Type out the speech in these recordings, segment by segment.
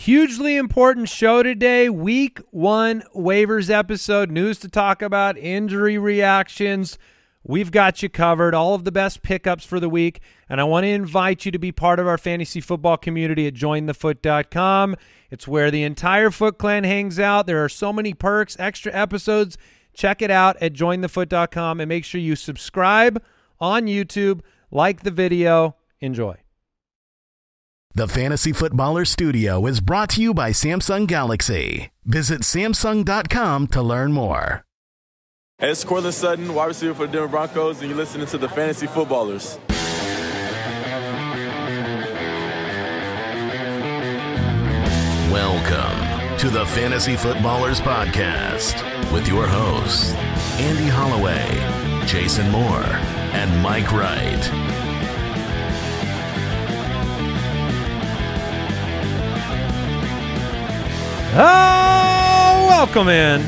Hugely important show today. Week one waivers episode. News to talk about, injury reactions. We've got you covered. All of the best pickups for the week. And I want to invite you to be part of our fantasy football community at jointhefoot.com. It's where the entire Foot Clan hangs out. There are so many perks, extra episodes. Check it out at jointhefoot.com and make sure you subscribe on YouTube, like the video. Enjoy. The Fantasy Footballer Studio is brought to you by Samsung Galaxy. Visit Samsung.com to learn more. Hey, it's Courtland Sutton, wide receiver for the Denver Broncos, and you're listening to the Fantasy Footballers. Welcome to the Fantasy Footballers Podcast with your hosts, Andy Holloway, Jason Moore, and Mike Wright. Oh, welcome in.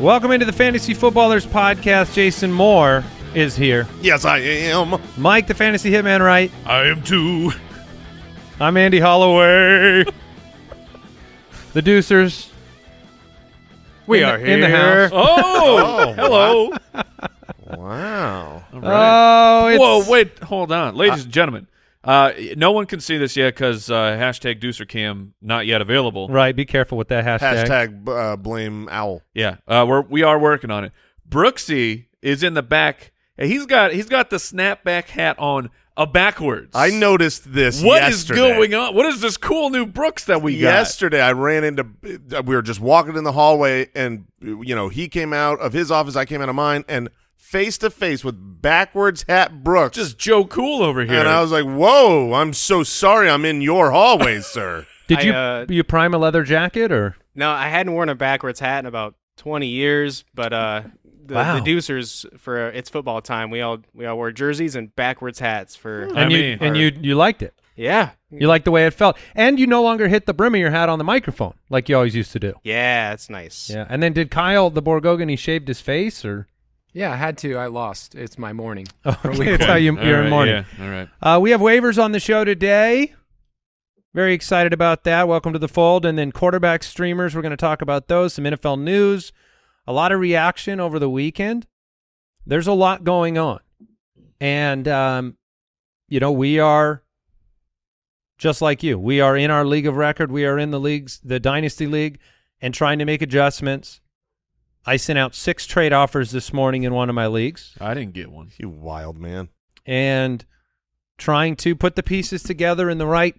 Welcome into the Fantasy Footballers Podcast. Jason Moore is here. Yes, I am. Mike, the Fantasy Hitman, right? I am too. I'm Andy Holloway. the Deucers. We In the- are in the here. house. Oh, oh hello. Wow. All right. Oh, it's, Whoa, wait, hold on, ladies and gentlemen. Uh, no one can see this yet because uh, hashtag DeucerCam not yet available. Right, be careful with that hashtag. Hashtag uh, blame owl. Yeah, uh, we're we are working on it. Brooksy is in the back. He's got he's got the snapback hat on uh, backwards. I noticed this. What is yesterday. going on? What is this cool new Brooks that we got? Yesterday, I ran into. We were just walking in the hallway, and you know, he came out of his office. I came out of mine, and face to face with backwards hat Brooks. Just Joe Cool over here. and I was like, "Whoa! I'm so sorry. I'm in your hallway, sir." Did I, you uh, you prime a leather jacket or? No, I hadn't worn a backwards hat in about 20 years, but uh, the, Wow. the Deucers for uh, it's football time. We all we all wore jerseys and backwards hats for. I And you mean- and you you liked it. yeah, You liked the way it felt, and you no longer hit the brim of your hat on the microphone like you always used to do. yeah, it's nice. Yeah, and then did Kyle the Borgogan? He shaved his face, or Yeah, I had to. I lost. It's my morning. okay, that's how you, All you're in right, morning. Yeah, all right. Uh, we have waivers on the show today. Very excited about that. Welcome to the fold. And then quarterback streamers. We're going to talk about those. Some NFL news. A lot of reaction over the weekend. There's a lot going on, and um, you know we are just like you. We are in our league of record. We are in the leagues, the dynasty league, and trying to make adjustments. I sent out six trade offers this morning in one of my leagues I didn't get one. You wild man. and trying to put the pieces together in the right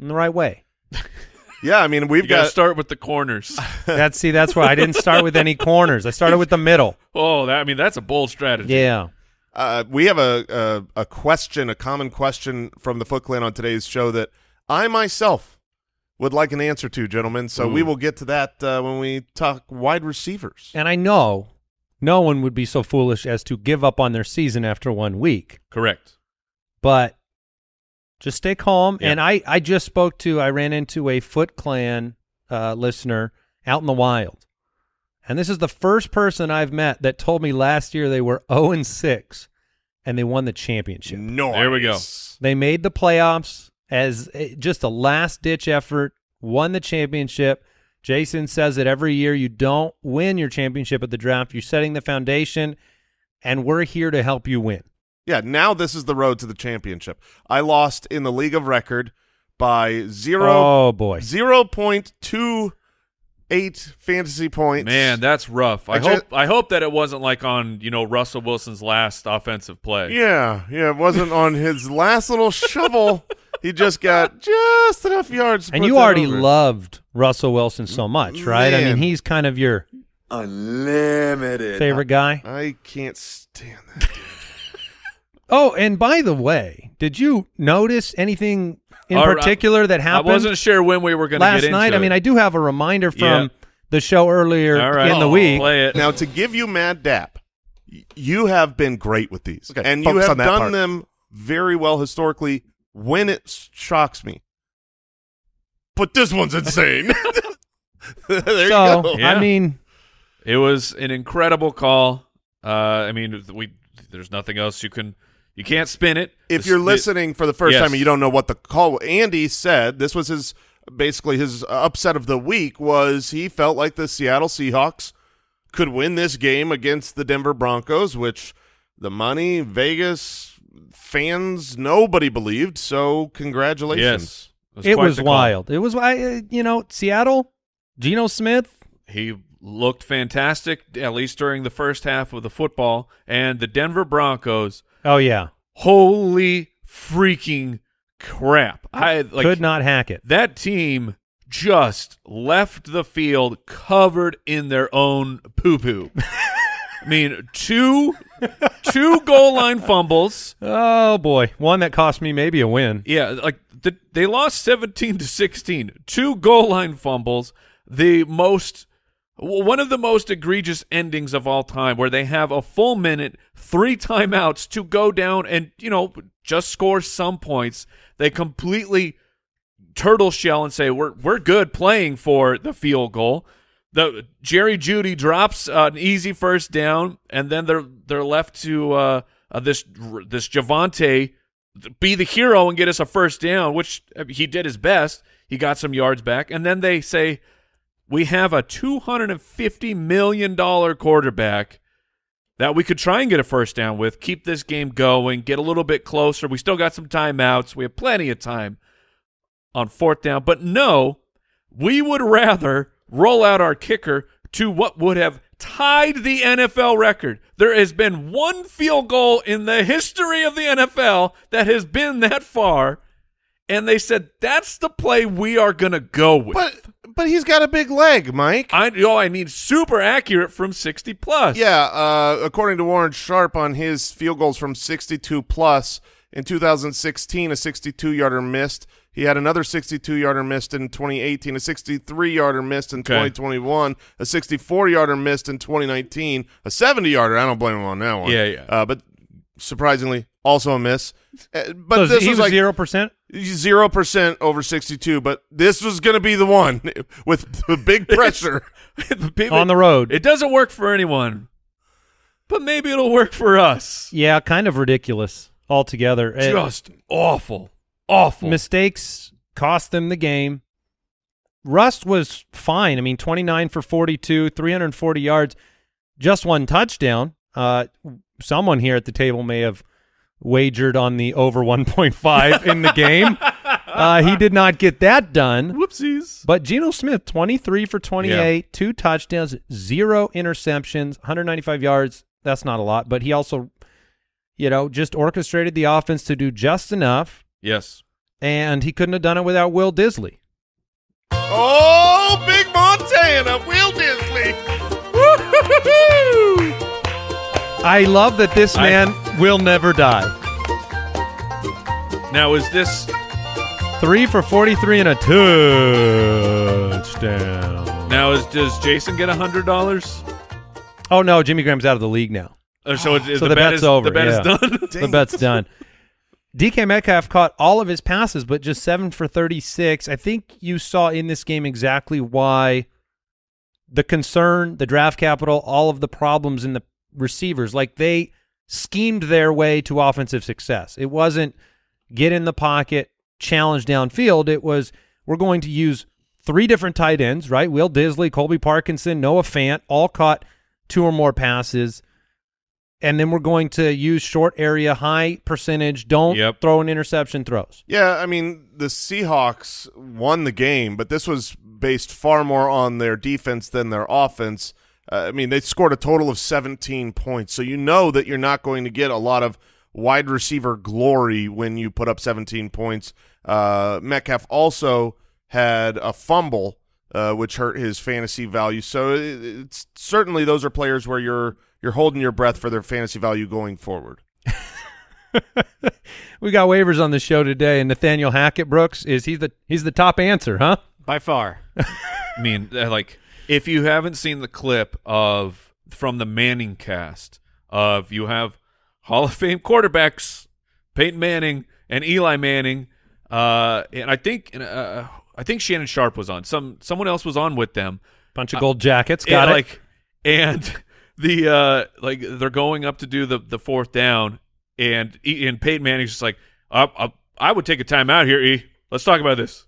in the right way. Yeah, I mean, we've got to start with the corners. That's see, that's why I didn't start with any corners. I started with the middle. oh, that I mean that's a bold strategy. Yeah. Uh, we have a, a a question, a common question from the Foot Clan on today's show that I myself would like an answer to, gentlemen. So we will get to that uh, when we talk wide receivers. And I know no one would be so foolish as to give up on their season after one week. Correct. But just stay calm. Yeah. And I, I just spoke to, I ran into a Foot Clan uh, listener out in the wild. And this is the first person I've met that told me last year they were 0 and 6 and they won the championship. Nice. There we go. They made the playoffs as just a last ditch effort, won the championship. Jason says that every year you don't win your championship at the draft. You're setting the foundation, and we're here to help you win. Yeah, now this is the road to the championship. I lost in the league of record by zero Oh, boy. zero point two eight fantasy points. Man, that's rough. I I ju- hope I hope that it wasn't like on you know Russell Wilson's last offensive play. yeah, yeah, it wasn't on his last little shovel. He just got just enough yards. And you already over. loved Russell Wilson so much, right? I mean, he's kind of your Unlimited. favorite guy. I can't stand that. Oh, and by the way, did you notice anything in All right. particular that happened? I happened? wasn't sure when we were going to last get into night. I mean, I do have a reminder from Yeah. the show earlier All right. in the Oh, week. Play it. now, to give you mad dap, you have been great with these, Okay, and you have done part. them very well historically. When it shocks me, but this one's insane. there so you go. Yeah. I mean, It was an incredible call. Uh, I mean, we there's nothing else you can you can't spin it. if The- you're the- listening for the first Yes. time and you don't know what the call Andy said this was his basically his upset of the week was he felt like the Seattle Seahawks could win this game against the Denver Broncos which the money Vegas fans nobody believed so congratulations yes, it was the call. wild. It was, I, uh, you know, Seattle, Geno Smith. He looked fantastic, at least during the first half of the football. And the Denver Broncos, Oh yeah, holy freaking crap! I like could not hack it. that team just left the field covered in their own poo poo. I mean, two two goal line fumbles. Oh boy, one that cost me maybe a win. Yeah, like the, they lost 17 to 16. Two goal line fumbles. The most one of the most egregious endings of all time where they have a full minute, three timeouts to go down and, you know, just score some points. They completely turtle shell and say we're we're good playing for the field goal. The Jerry Jeudy drops uh, an easy first down, and then they're they're left to uh, uh, this this Javonte be the hero and get us a first down, which he did his best. He got some yards back, and then they say we have a two hundred and fifty million dollar quarterback that we could try and get a first down with, keep this game going, get a little bit closer. We still got some timeouts. We have plenty of time on fourth down. But no, we would rather roll out our kicker to what would have tied the NFL record. There has been one field goal in the history of the NFL that has been that far. And they said that's the play we are going to go with. but but he's got a big leg Mike I oh, I mean super accurate from 60 plus. Yeah, uh, according to Warren Sharp on his field goals from 62 plus in 2016, a 62 yarder missed. He had another 62 yarder missed in 2018, a 63 yarder missed in Okay. 2021, a 64 yarder missed in 2019, a 70 yarder. I don't blame him on that one. Yeah, yeah. Uh, but surprisingly, also a miss. Uh, but So this he was was like zero percent. zero percent over 62. But this was going to be the one with the big pressure. On the road. It doesn't work for anyone, but maybe it'll work for us. Yeah, kind of ridiculous altogether. Uh, Just awful, awful. mistakes cost them the game. Rust was fine. I mean, 29 for 42, 340 yards, just one touchdown. Uh, someone here at the table may have wagered on the over 1.5 in the game. Uh, he did not get that done. Whoopsies. But Geno Smith, 23 for 28, two touchdowns, zero interceptions, 195 yards. That's not a lot, but he also, you know, just orchestrated the offense to do just enough, Yes. and he couldn't have done it without Will Dissly. oh, big Montana, Will Dissly. I love that this I- man will never die. Now is this Three for 43 and a touchdown. now is does Jason get a hundred dollars? Oh, no, Jimmy Graham's out of the league now. Uh, so it, So the, the bet bet's is, over, The bet yeah. is done. the bet's done. DK Metcalf caught all of his passes, but just seven for 36. I think you saw in this game exactly why the concern, the draft capital, all of the problems in the receivers, like they schemed their way to offensive success. It wasn't get in the pocket, challenge downfield. It was we're going to use three different tight ends, right? Will Dissly, Colby Parkinson, Noah Fant, all caught two or more passes and then we're going to use short area, high percentage. Don't Yep. throw an interception throws. Yeah, I mean, the Seahawks won the game, but this was based far more on their defense than their offense. Uh, I mean, they scored a total of 17 points, so you know that you're not going to get a lot of wide receiver glory when you put up 17 points. Uh, Metcalf also had a fumble, uh, which hurt his fantasy value. So it, it's certainly those are players where you're you're holding your breath for their fantasy value going forward. We got waivers on the show today, and Nathaniel Hackett Brooks is he's the he's the top answer, huh? By far. I mean, uh, like if you haven't seen the clip of from the Manning cast of you have Hall of Fame quarterbacks Peyton Manning and Eli Manning, uh, and I think uh, I think Shannon Sharpe was on. Some someone else was on with them. Bunch of gold jackets, Yeah, got it. like and the uh like they're going up to do the the fourth down, and E- and Peyton Manning's just like, uh, uh, I would take a timeout here. E, let's talk about this.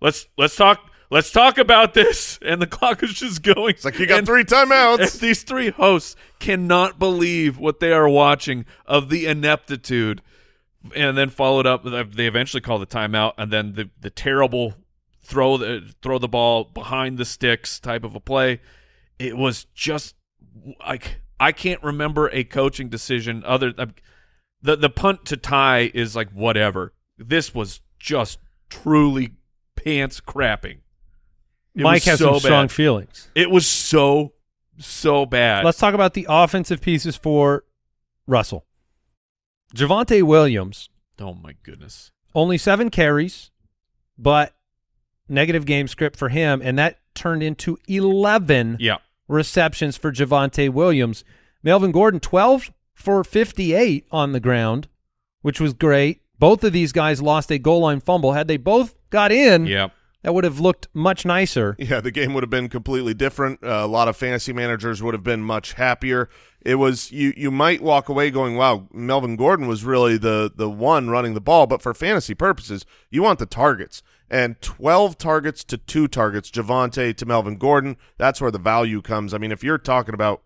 Let's let's talk. Let's talk about this. And the clock is just going. It's like you got And- three timeouts. these three hosts cannot believe what they are watching of the ineptitude, and then followed up. They eventually call the timeout, and then the the terrible throw the throw the ball behind the sticks type of a play. It was just like I can't remember a coaching decision other uh, the the punt to tie is like whatever. This was just truly pants crapping. It Mike was has so some strong feelings. It was so so bad. Let's talk about the offensive pieces for Russell. Javonte Williams, oh my goodness. only seven carries, but negative game script for him, and that turned into 11 Yeah. Receptions for Javonte Williams. Melvin Gordon, 12 for 58 on the ground, which was great. Both of these guys lost a goal line fumble. Had they both got in, Yeah. that would have looked much nicer. Yeah, the game would have been completely different. Uh, a lot of fantasy managers would have been much happier. It was you. You might walk away going, "Wow, Melvin Gordon was really the the one running the ball." But for fantasy purposes, you want the targets and twelve targets to two targets, Javonte to Melvin Gordon. That's where the value comes. I mean, if you're talking about,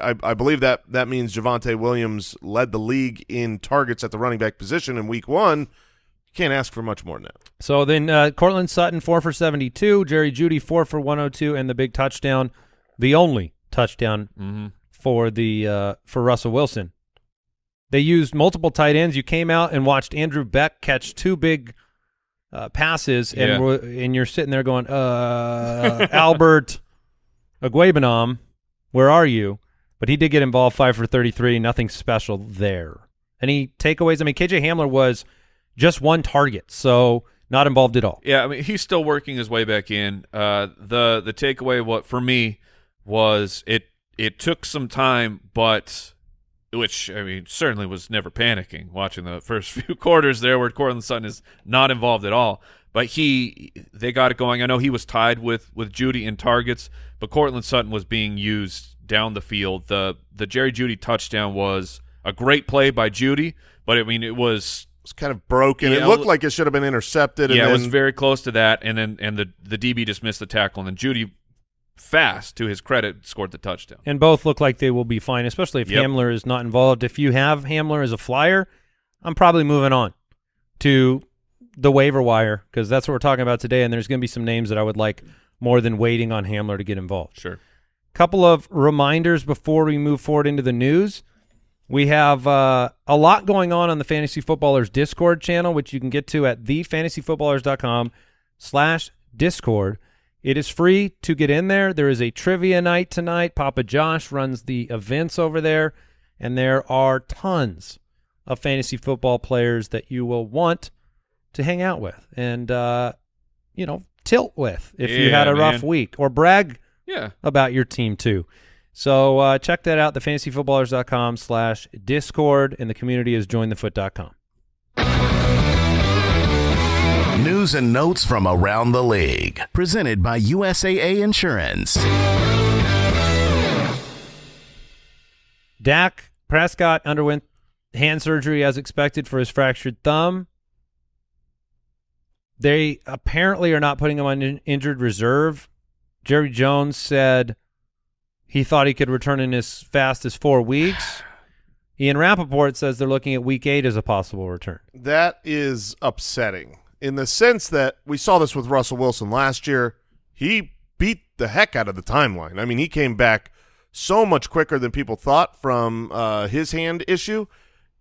I, I believe that that means Javonte Williams led the league in targets at the running back position in Week One. You can't ask for much more than that. So then uh, Courtland Sutton, 4 for 72. Jerry Jeudy, 4 for 102. And the big touchdown, the only touchdown Mm-hmm. for the uh, for Russell Wilson. They used multiple tight ends. You came out and watched Andrew Beck catch two big uh, passes, and Yeah. and you're sitting there going, uh, Albert Okwuegbunam, where are you? But he did get involved, five for 33, nothing special there. Any takeaways? I mean, KJ Hamler was just one target, so not involved at all. Yeah, I mean he's still working his way back in. Uh, the the takeaway what for me was it it took some time, but which I mean certainly was never panicking watching the first few quarters there where Courtland Sutton is not involved at all. But he they got it going. I know he was tied with with Jeudy in targets, but Courtland Sutton was being used down the field. The the Jerry Jeudy touchdown was a great play by Jeudy, but I mean it was It was kind of broken. Yeah, it looked like it should have been intercepted. and yeah, it was very close to that, and then and the the DB just missed the tackle, and then Jeudy, fast to his credit, scored the touchdown. and both look like they will be fine, especially if Yep. Hamler is not involved. If you have Hamler as a flyer, I'm probably moving on to the waiver wire because that's what we're talking about today. And there's going to be some names that I would like more than waiting on Hamler to get involved. Sure. Couple of reminders before we move forward into the news. We have uh, a lot going on on the Fantasy Footballers Discord channel, which you can get to at thefantasyfootballers.com slash Discord. It is free to get in there. There is a trivia night tonight. Papa Josh runs the events over there, and there are tons of fantasy football players that you will want to hang out with and, uh, you know, tilt with if you had a rough week or brag Yeah. about your team too. So uh, check that out, thefantasyfootballers.com slash discord, and the community is jointhefoot.com. News and notes from around the league. Presented by USAA Insurance. Dak Prescott underwent hand surgery as expected for his fractured thumb. They apparently are not putting him on in- injured reserve. Jerry Jones said he thought he could return in as fast as four weeks. Ian Rapoport says they're looking at week eight as a possible return. That is upsetting in the sense that we saw this with Russell Wilson last year. He beat the heck out of the timeline. I mean, he came back so much quicker than people thought from uh, his hand issue,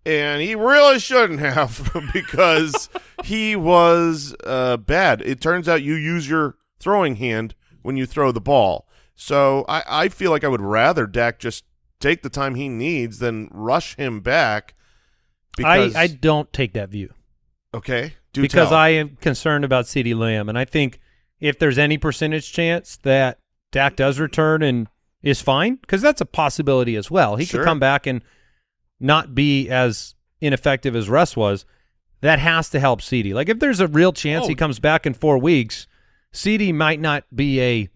and he really shouldn't have because he was uh, bad. It turns out you use your throwing hand when you throw the ball. So I, I feel like I would rather Dak just take the time he needs than rush him back. Because I, I don't take that view. Okay. Do because tell. I am concerned about CeeDee Lamb, and I think if there's any percentage chance that Dak does return and is fine, because that's a possibility as well. He Sure. could come back and not be as ineffective as Russ was. That has to help CD. Like if there's a real chance Oh. he comes back in four weeks, CD might not be a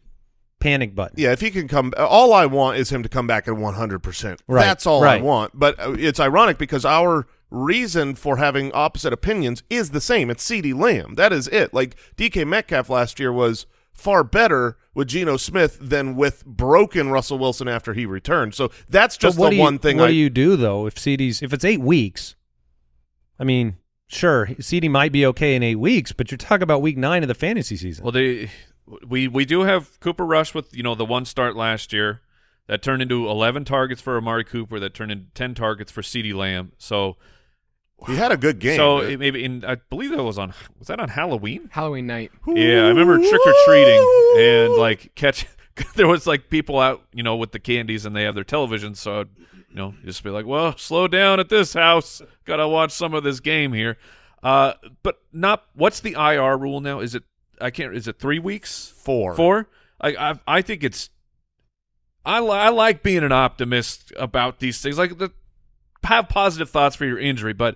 panic button. Yeah, if he can come, all I want is him to come back at 100%. Right, That's all right. I want. But uh, it's ironic because our reason for having opposite opinions is the same. It's C.D. Lamb. That is it. Like DK Metcalf last year was far better with Geno Smith than with broken Russell Wilson after he returned. So that's just what the you, one thing What I do you do though if CD's if it's eight weeks? I mean, sure, CD might be okay in eight weeks, but you're talking about week nine of the fantasy season. Well, they we we do have Cooper Rush with you know the one start last year that turned into 11 targets for Amari Cooper that turned into 10 targets for CeeDee Lamb. So He had a good game. so right? it maybe in I believe that was on was that on Halloween? Halloween night. Yeah, I remember trick or treating and like catch. there was like people out, you know, with the candies and they have their television, so I'd, you know, just be like, "Well, slow down at this house. Got to watch some of this game here." Uh, but not. What's the IR rule now? Is it? I can't. Is it three weeks? Four. Four. I I, I think it's. I li- I like being an optimist about these things. Like the have positive thoughts for your injury, but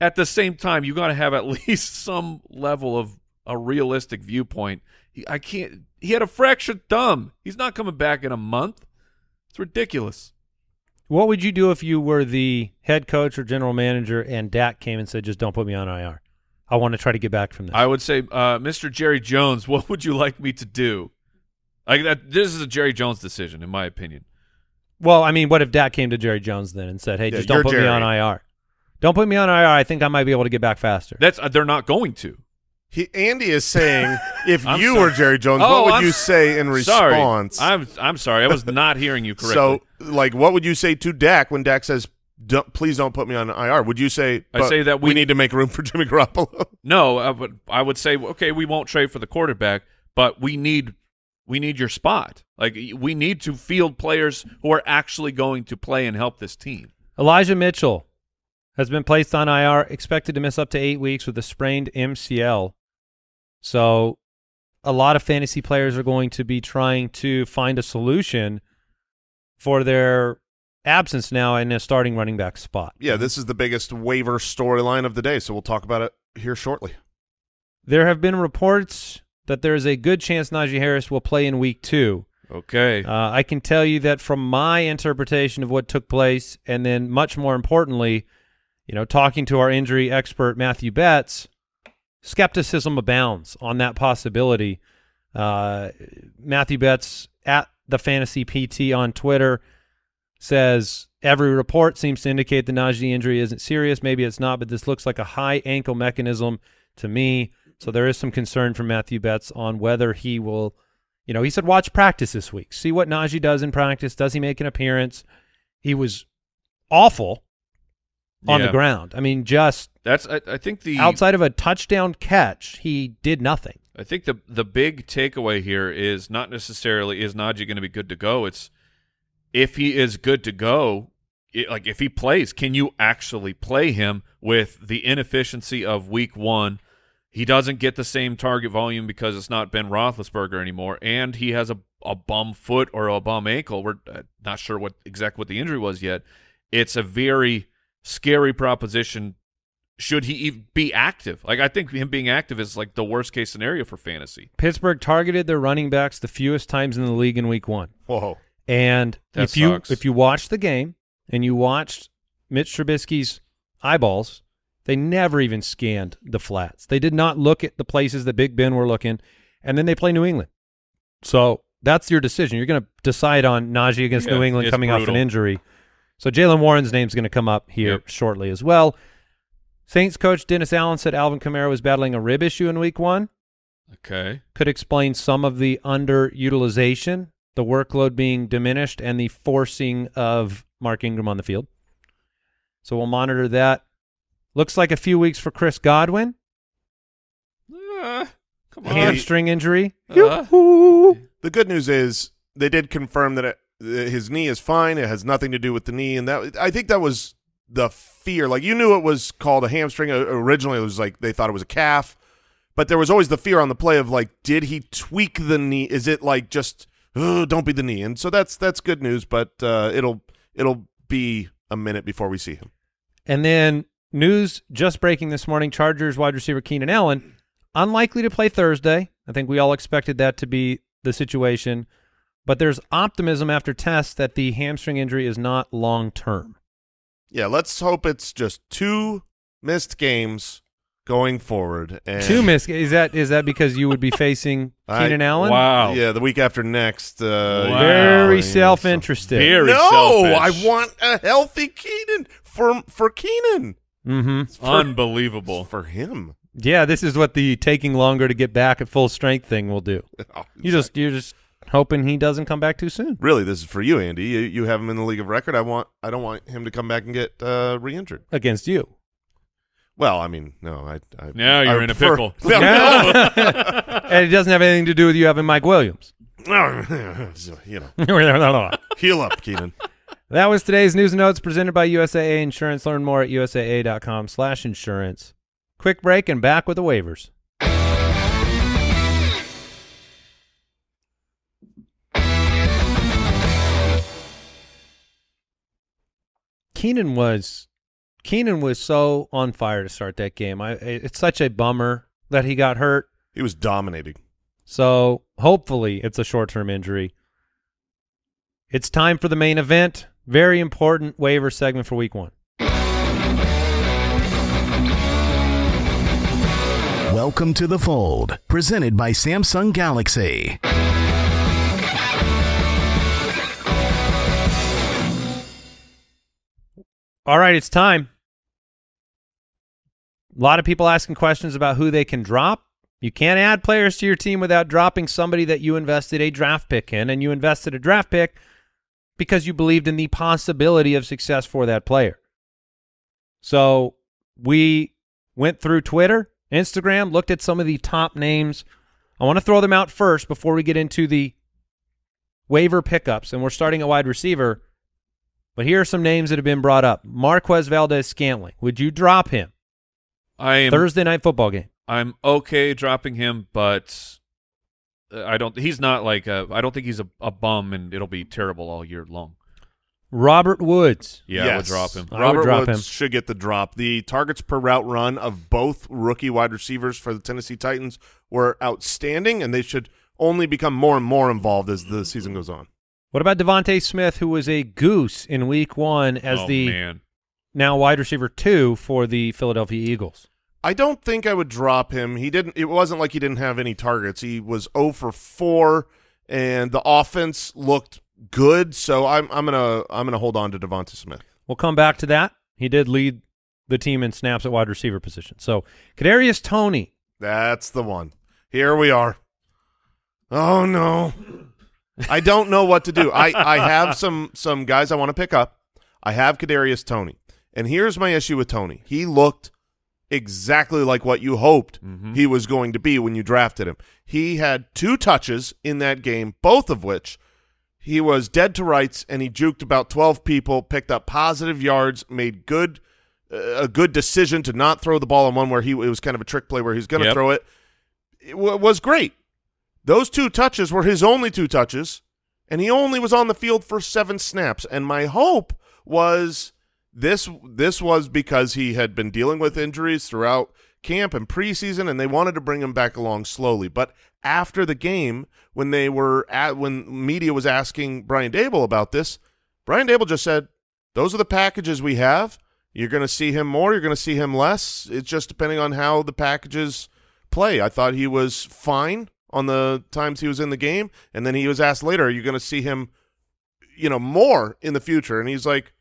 at the same time, you got to have at least some level of a realistic viewpoint. He, I can't. He had a fractured thumb. He's not coming back in a month. It's ridiculous. What would you do if you were the head coach or general manager and Dak came and said, "Just don't put me on IR. I want to try to get back from this." I would say, uh, Mr. Jerry Jones, what would you like me to do? Like that. This is a Jerry Jones decision, in my opinion. Well, I mean, what if Dak came to Jerry Jones then and said, "Hey, Yeah, just don't you're put me on IR. Don't put me on IR. I think I might be able to get back faster." That's uh, they're not going to. He, Andy is saying, if you sorry. were Jerry Jones, Oh, what would I'm you say in response? Sorry. response? I'm I'm sorry. I was not hearing you correctly. So, like, what would you say to Dak when Dak says, don't, "Please don't put me on IR"? Would you say, I say that we, we- need to make room for Jimmy Garoppolo"? No, uh, but I would say okay, we won't trade for the quarterback, but we need we need your spot. Like we need to field players who are actually going to play and help this team. Elijah Mitchell has been placed on IR, expected to miss up to eight weeks with a sprained MCL. So, a lot of fantasy players are going to be trying to find a solution for their absence now in a starting running back spot. yeah, this is the biggest waiver storyline of the day, so we'll talk about it here shortly. There have been reports that there is a good chance Najee Harris will play in week two. Okay. Uh, I can tell you that from my interpretation of what took place, and then much more importantly, you know, talking to our injury expert Matthew Betts, skepticism abounds on that possibility. Uh, Matthew Betts at the Fantasy PT on Twitter says every report seems to indicate the Najee injury isn't serious. Maybe it's not, but this looks like a high ankle mechanism to me. So there is some concern from Matthew Betts on whether he will, you know, he said watch practice this week, see what Najee does in practice. Does he make an appearance? He was awful on the ground. I mean, just That's I, I think the outside of a touchdown catch, he did nothing. I think the the big takeaway here is not necessarily is Najee going to be good to go. It's if he is good to go, it, like if he plays, can you actually play him with the inefficiency of Week One? He doesn't get the same target volume because it's not Ben Roethlisberger anymore, and he has a a bum foot or a bum ankle. We're uh, not sure what exact what the injury was yet. It's a very scary proposition should he be active? Like I think him being active is like the worst case scenario for fantasy. Pittsburgh targeted their running backs the fewest times in the league in week one. Whoa. And That if you sucks. if you watched the game and you watched Mitch Trubisky's eyeballs, they never even scanned the flats. They did not look at the places that Big Ben were looking, and then they play New England. So that's your decision. You're going to decide on Najee against Yeah, New England coming off an injury. So Jaylen Warren's name's going to come up here Yep. shortly as well. Saints coach Dennis Allen said Alvin Kamara was battling a rib issue in week one Okay. could explain some of the underutilization, the workload being diminished, and the forcing of Mark Ingram on the field. So we'll monitor that. Looks like a few weeks for Chris Godwin. Uh, come on. Hamstring injury. Uh, The good news is they did confirm that it, that his knee is fine. It has nothing to do with the knee, and that I think that was the fear. Like you knew it was called a hamstring. Uh, Originally, it was like they thought it was a calf, but there was always the fear on the play of like, did he tweak the knee? Is it like just oh, don't be the knee? And so that's that's good news, but uh, it'll it'll be a minute before we see him. And then news just breaking this morning: Chargers wide receiver Keenan Allen unlikely to play Thursday. I think we all expected that to be the situation. but there's optimism after tests that the hamstring injury is not long term. Yeah, let's hope it's just two missed games going forward. And Two miss is that is that because you would be facing I- Keenan Allen? Wow. Yeah, the week after next. Uh, Wow. Very yeah, self interested. Very no, selfish. I want a healthy Keenan for for Keenan. Mm-hmm. Unbelievable. For him. Yeah, this is what the taking longer to get back at full strength thing will do. Oh, You just you're just hoping he doesn't come back too soon. really, this is for you, Andy. You, you have him in the league of record. I want. I don't want him to come back and get uh, re-injured. Against you. Well, I mean, no. I. I Now you're I in a pickle. No, no. and it doesn't have anything to do with you having Mike Williams. you know, heal up, Keenan. That was today's news and notes presented by USAA Insurance. Learn more at usaa.com slash insurance. Quick break and back with the waivers. Keenan was Keenan was so on fire to start that game. I it's such a bummer that he got hurt. He was dominating. So hopefully it's a short-term injury. It's time for the main event. Very important waiver segment for week one. Welcome to the fold, presented by Samsung Galaxy. All right, it's time. A lot of people asking questions about who they can drop. You can't add players to your team without dropping somebody that you invested a draft pick in, and you invested a draft pick because you believed in the possibility of success for that player. So we went through Twitter, Instagram, looked at some of the top names. I want to throw them out first before we get into the waiver pickups, and we're starting at wide receiver. But here are some names that have been brought up. Marquez Valdes-Scantling. Would you drop him? I am Thursday night football game. I'm okay dropping him, but I don't. He's not like a. I don't think he's a, a bum, and it'll be terrible all year long. Robert Woods. Yeah, I would drop him. I Robert drop Woods him. should get the drop. The targets per route run of both rookie wide receivers for the Tennessee Titans were outstanding, and they should only become more and more involved as the season goes on. What about DeVonta Smith, who was a goose in week one as oh, the man. now wide receiver two for the Philadelphia Eagles? I don't think I would drop him. He didn't. It wasn't like he didn't have any targets. He was 0 for 4, and the offense looked good. So I'm I'm gonna I'm gonna hold on to DeVonta Smith. We'll come back to that. He did lead the team in snaps at wide receiver position. So Kadarius Toney. That's the one. Here we are. Oh no. I don't know what to do. I, I have some some guys I want to pick up. I have Kadarius Toney. And here's my issue with Toney. He looked exactly like what you hoped he was going to be when you drafted him. He had two touches in that game, both of which he was dead to rights and he juked about 12 people, picked up positive yards, made good uh, a good decision to not throw the ball on one where he it was kind of a trick play where he's going to Yep. throw it. It wa- was great. Those two touches were his only two touches, and he only was on the field for seven snaps. And my hope was this this was because he had been dealing with injuries throughout camp and preseason, and they wanted to bring him back along slowly. But after the game, when they were at when media was asking Brian Daboll about this, Brian Daboll just said, "Those are the packages we have. You're going to see him more. You're going to see him less. It's just depending on how the packages play." I thought he was fine on the times he was in the game, and then he was asked later, "Are you going to see him, you know, more in the future?" And he's like,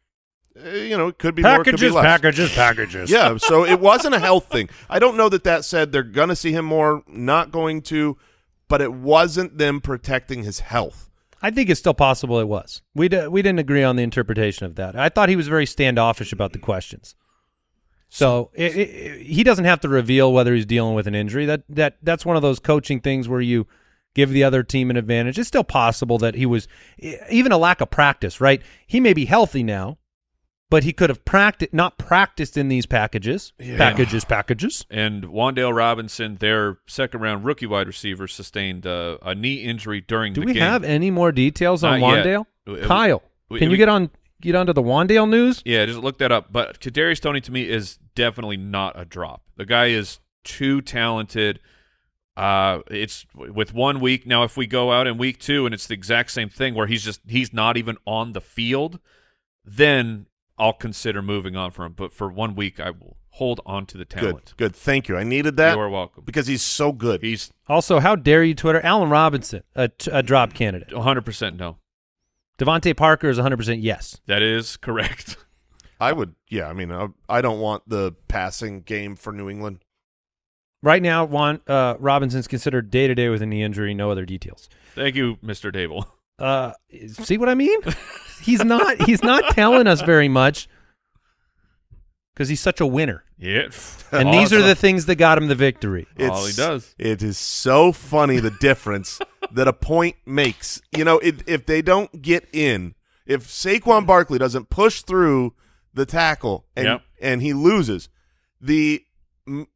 Uh, "You know, it could be more, could be less." packages, packages. yeah, so it wasn't a health thing. I don't know that that said they're going to see him more, not going to, but it wasn't them protecting his health. I think it's still possible it was. We d- we didn't agree on the interpretation of that. I thought he was very standoffish about the questions. So it, it, he doesn't have to reveal whether he's dealing with an injury. That that that's one of those coaching things where you give the other team an advantage. It's still possible that he was even a lack of practice, right? He may be healthy now, but he could have practiced not practiced in these packages. Packages, packages. And Wan'Dale Robinson, their second round rookie wide receiver, sustained uh, a knee injury during. Do we game. have any more details on Not. Wan'Dale? We- Kyle, we- can we- you get on get onto the Wan'Dale news? Yeah, just look that up. But Kadarius Toney to me is definitely not a drop. The guy is too talented. Uh, it's with one week now. If we go out in week two and it's the exact same thing where he's just he's not even on the field, then I'll consider moving on from him. But for one week, I will hold on to the talent. good. Thank you. I needed that You are welcome. because he's so good. He's Also, how dare you Twitter Allen Robinson, a, t- a drop candidate. 100 percent no. DeVante Parker is 100% yes. That is correct. I would, yeah. I mean, I, I don't want the passing game for New England. Right now, Juan, uh, Robinson's considered day to day with a knee injury, no other details. Thank you, Mr. Daboll. Uh, see what I mean? he's not. He's not telling us very much because he's such a winner, Yeah, and these are the things that got him the victory. All he does. It is so funny the difference that a point makes. You know, if if they don't get in, if Saquon Barkley doesn't push through the tackle and Yep. and he loses, the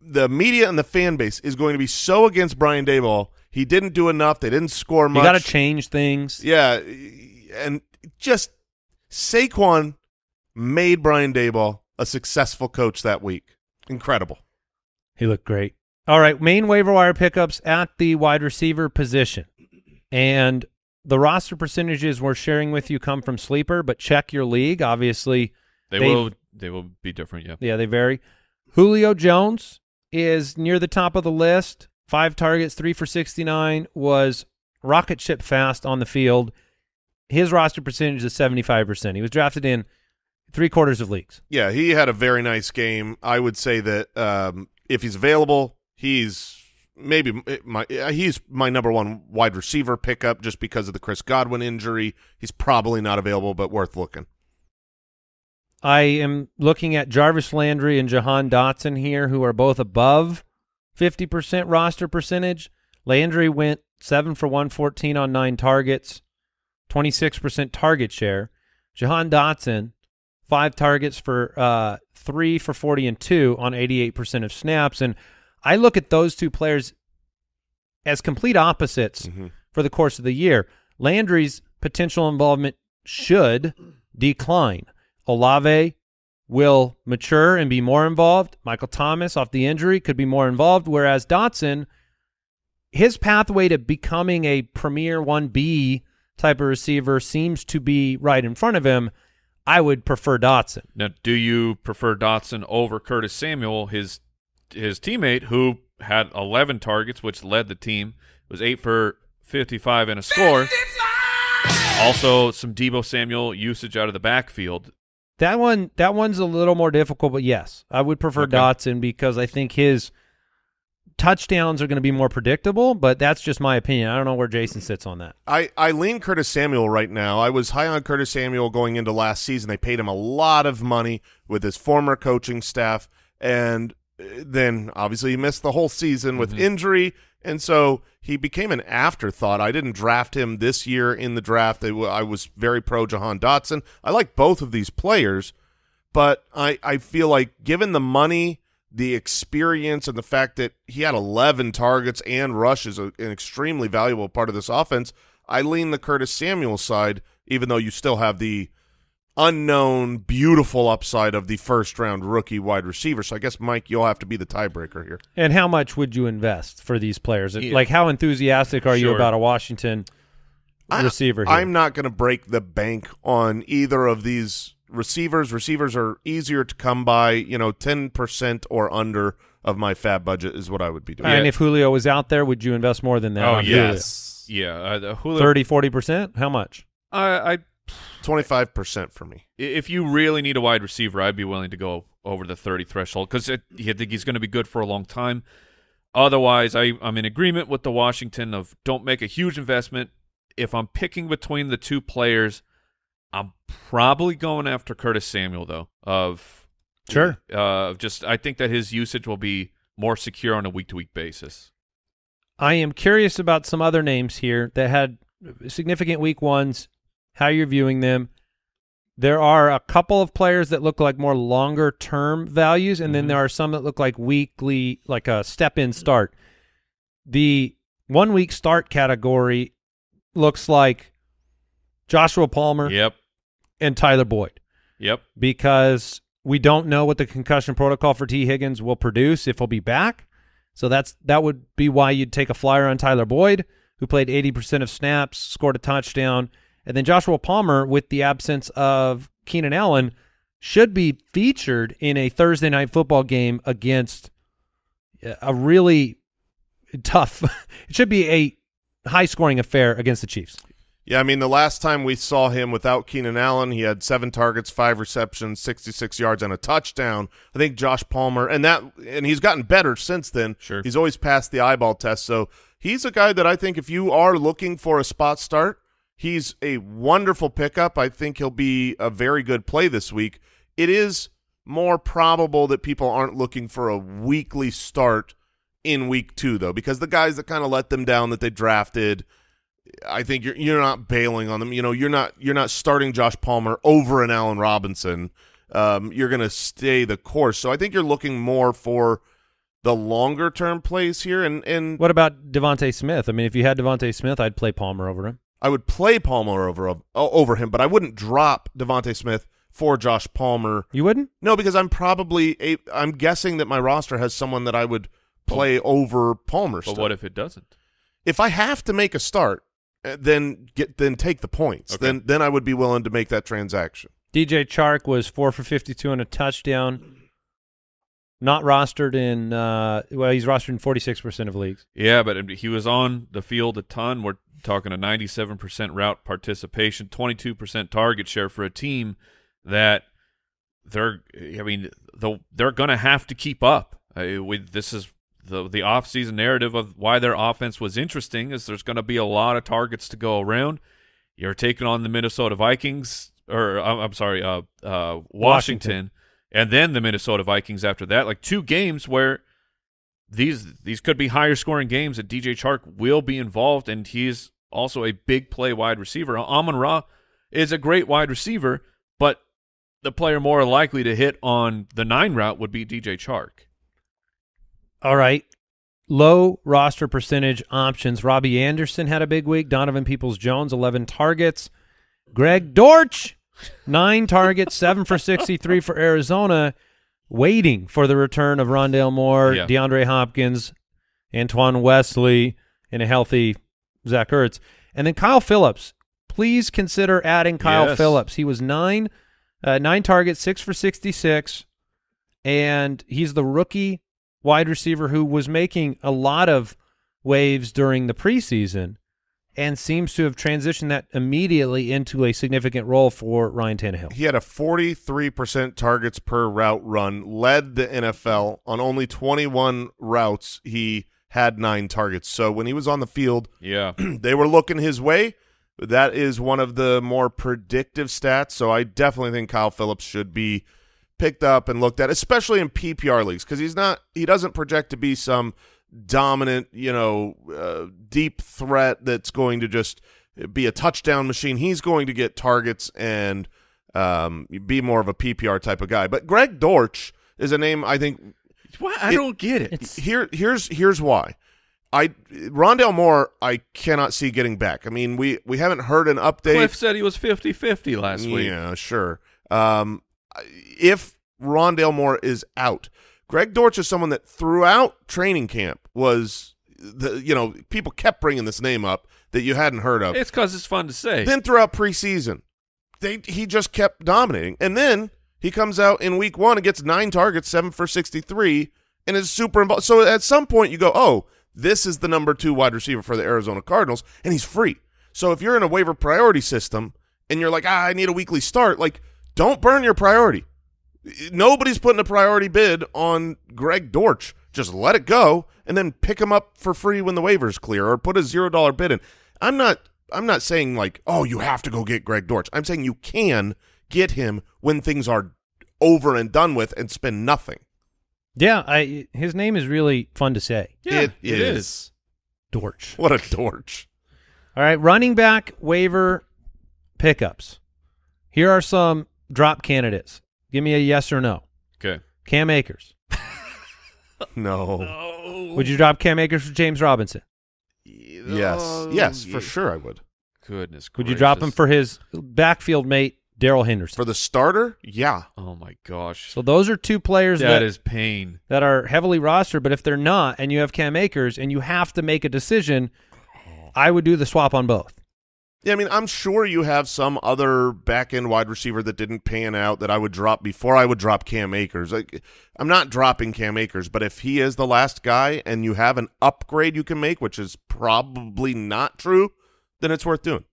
the media and the fan base is going to be so against Brian Daboll. He didn't do enough. They didn't score much. You got to change things. Yeah, and just Saquon made Brian Daboll a successful coach that week. Incredible. He looked great. All right, main waiver wire pickups at the wide receiver position, and the roster percentages we're sharing with you come from Sleeper, but check your league. Obviously, They They've- will. They will be different. Yeah. Yeah, they vary. Julio Jones is near the top of the list. Five targets, three for 69, was rocket ship fast on the field. His roster percentage is 75%. He was drafted in three quarters of leagues. Yeah, he had a very nice game. I would say that um, if he's available, he's maybe my uh, he's my number one wide receiver pickup just because of the Chris Godwin injury. He's probably not available, but worth looking. I am looking at Jarvis Landry and Jahan Dotson here, who are both above 50% roster percentage. Landry went 7 for 114 on 9 targets, 26% target share. Jahan Dotson, 5 targets for uh, 3 for 40 and 2 on 88% of snaps. And I look at those two players as complete opposites Mhm. for the course of the year. Landry's potential involvement should decline. Olave will mature and be more involved. Michael Thomas, off the injury, could be more involved, whereas Dotson, his pathway to becoming a premier 1B type of receiver seems to be right in front of him. I would prefer Dotson. Now, do you prefer Dotson over Curtis Samuel, his his teammate, who had 11 targets, which led the team, was eight for 55 and a score. Also, some Deebo Samuel usage out of the backfield. That one, that one's a little more difficult, but yes, I would prefer Okay. Dotson because I think his touchdowns are going to be more predictable. But that's just my opinion. I don't know where Jason sits on that. I, I lean Curtis Samuel right now. I was high on Curtis Samuel going into last season. They paid him a lot of money with his former coaching staff, and uh, then obviously he missed the whole season with injury, and so he became an afterthought. I didn't draft him this year in the draft. I was very pro Jahan Dotson. I like both of these players, but I, I feel like given the money, the experience, and the fact that he had 11 targets and rushes, an extremely valuable part of this offense, I lean the Curtis Samuel side, even though you still have the unknown, beautiful upside of the first round rookie wide receiver. So I guess, Mike, you'll have to be the tiebreaker here. And how much would you invest for these players? Yeah. Like, how enthusiastic are you about a Washington I- receiver here? I'm not going to break the bank on either of these receivers. Receivers are easier to come by. You know, ten percent or under of my FAAB budget is what I would be doing. and Yeah. if Julio was out there, would you invest more than that? Oh, on yes. Yeah, uh, the Julio? Julio. 30, 40%? How much? I, I Twenty five percent for me. if you really need a wide receiver, I'd be willing to go over the 30 threshold because I think he's going to be good for a long time. Otherwise, I, I'm in agreement with the Washington of don't make a huge investment. If I'm picking between the two players, I'm probably going after Curtis Samuel though. Of Sure. uh, just I think that his usage will be more secure on a week to week basis. I am curious about some other names here that had significant week ones, how you're viewing them. There are a couple of players that look like more longer term values, and then mm-hmm. there are some that look like weekly, like a step in start. The one week start category looks like Joshua Palmer Yep, and Tyler Boyd yep. because we don't know what the concussion protocol for Tee Higgins will produce if he'll be back. So that's that would be why you'd take a flyer on Tyler Boyd, who played 80% of snaps, scored a touchdown, and then Joshua Palmer, with the absence of Keenan Allen, should be featured in a Thursday night football game against uh, a really tough. it should be a high scoring affair against the Chiefs. Yeah, I mean, the last time we saw him without Keenan Allen, he had seven targets, five receptions, 66 yards, and a touchdown. I think Josh Palmer, and that, and he's gotten better since then. Sure. He's always passed the eyeball test. So he's a guy that I think if you are looking for a spot start, he's a wonderful pickup. I think he'll be a very good play this week. It is more probable that people aren't looking for a weekly start in week two, though, because the guys that kind of let them down that they drafted – I think you're you're not bailing on them. You know, you're not you're not starting Josh Palmer over an Allen Robinson. Um, you're going to stay the course. So I think you're looking more for the longer term plays here. And and What about DeVonta Smith? I mean, if you had DeVonta Smith, I'd play Palmer over him. I would play Palmer over of- over him, but I wouldn't drop DeVonta Smith for Josh Palmer. You wouldn't? No, because I'm probably a, I'm guessing that my roster has someone that I would play over Palmer. But still. what if it doesn't? if I have to make a start, uh, then get then take the points. Okay. Then then I would be willing to make that transaction. DJ Chark was four for 52 and a touchdown. Not rostered in, uh, well, he's rostered in 46% of leagues. Yeah, but he was on the field a ton. We're talking a 97% route participation, 22% target share for a team that they're I mean, they're going to have to keep up. Uh, with this is the the offseason narrative of why their offense was interesting is there's going to be a lot of targets to go around. You're taking on the Minnesota Vikings or I'm I'm sorry, uh, uh, Washington, Washington. and then the Minnesota Vikings after that. Like two games where these these could be higher scoring games that DJ Chark will be involved, and he's also a big play wide receiver. Amon Ra is a great wide receiver, but the player more likely to hit on the nine route would be DJ Chark. All right. Low roster percentage options. Robbie Anderson had a big week. Donovan Peoples Jones, 11 targets. Greg Dortch, nine targets, seven for 63 for Arizona, waiting for the return of Rondale Moore, Yeah. DeAndre Hopkins, Antoine Wesley, and a healthy Zach Ertz. And then Kyle Phillips. Please consider adding Kyle Yes. Phillips. He was nine, uh, nine targets, six for 66, and he's the rookie wide receiver who was making a lot of waves during the preseason and seems to have transitioned that immediately into a significant role for Ryan Tannehill. He had a 43% targets per route run, led the NFL on only 21 routes. He had nine targets. So when he was on the field, Yeah, they were looking his way. That is one of the more predictive stats. So I definitely think Kyle Phillips should be picked up and looked at, especially in PPR leagues, because he's not he doesn't project to be some dominant, you know, uh, deep threat that's going to just be a touchdown machine. He's going to get targets and um, be more of a PPR type of guy. But Greg Dortch is a name I think Why? I It- don't get it. It's here here's here's why. I Rondale Moore I cannot see getting back. I mean, we we haven't heard an update. Cliff said he was 50-50 last week. Yeah, sure. Um, if Rondale Moore is out, Greg Dortch is someone that throughout training camp was the you know people kept bringing this name up that you hadn't heard of. It's because it's fun to say. Then throughout preseason, they he just kept dominating, and then he comes out in week one and gets nine targets, seven for sixty three, and is super involved. So at some point you go, oh, this is the number two wide receiver for the Arizona Cardinals, and he's free. So if you're in a waiver priority system and you're like, ah, I need a weekly start, like don't burn your priority. Nobody's putting a priority bid on Greg Dortch. Just let it go and then pick him up for free when the waivers clear or put a zero dollar bid in. I'm not I'm not saying like, oh, you have to go get Greg Dortch. I'm saying you can get him when things are over and done with and spend nothing. yeah, I his name is really fun to say. yeah, it it is. is. Dortch. What a Dortch. All right, running back waiver pickups. Here are some drop candidates. Give me a yes or no. Okay. Cam Akers. No. Would you drop Cam Akers for James Robinson? Yes. Yes, for sure I would. Goodness Would you drop him for his backfield mate Darrell Henderson. For the starter, yeah. Oh my gosh. so those are two players that that is pain. that are heavily rostered. But if they're not, and you have Cam Akers, and you have to make a decision, I would do the swap on both. Yeah, I mean, I'm sure you have some other back end wide receiver that didn't pan out that I would drop before I would drop Cam Akers. Like, I'm not dropping Cam Akers, but if he is the last guy and you have an upgrade you can make, which is probably not true, then it's worth doing.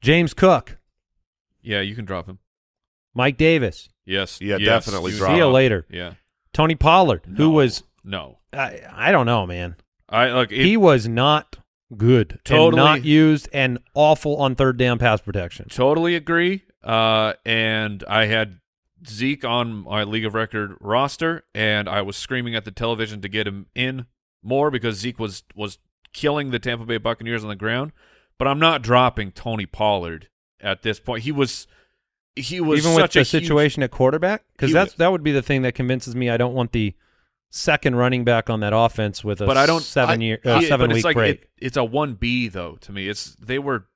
James Cook, Yeah, you can drop him. Mike Davis, Yes. Yeah, yes, definitely you drop see can you later. Yeah. Tony Pollard, who was No. I, I don't know, man. I like it, he was not good, and Totally. not used, and awful on third down pass protection. Totally agree. Uh, and I had Zeke on my League of Record roster, and I was screaming at the television to get him in more because Zeke was was killing the Tampa Bay Buccaneers on the ground. But I'm not dropping Tony Pollard at this point. He was he was even with the a huge- situation at quarterback because that's was- that would be the thing that convinces me I don't want the second running back on that offense with a but I don't seven I- year uh, yeah, seven but week it's like break. It, it's a one B though to me. It's they were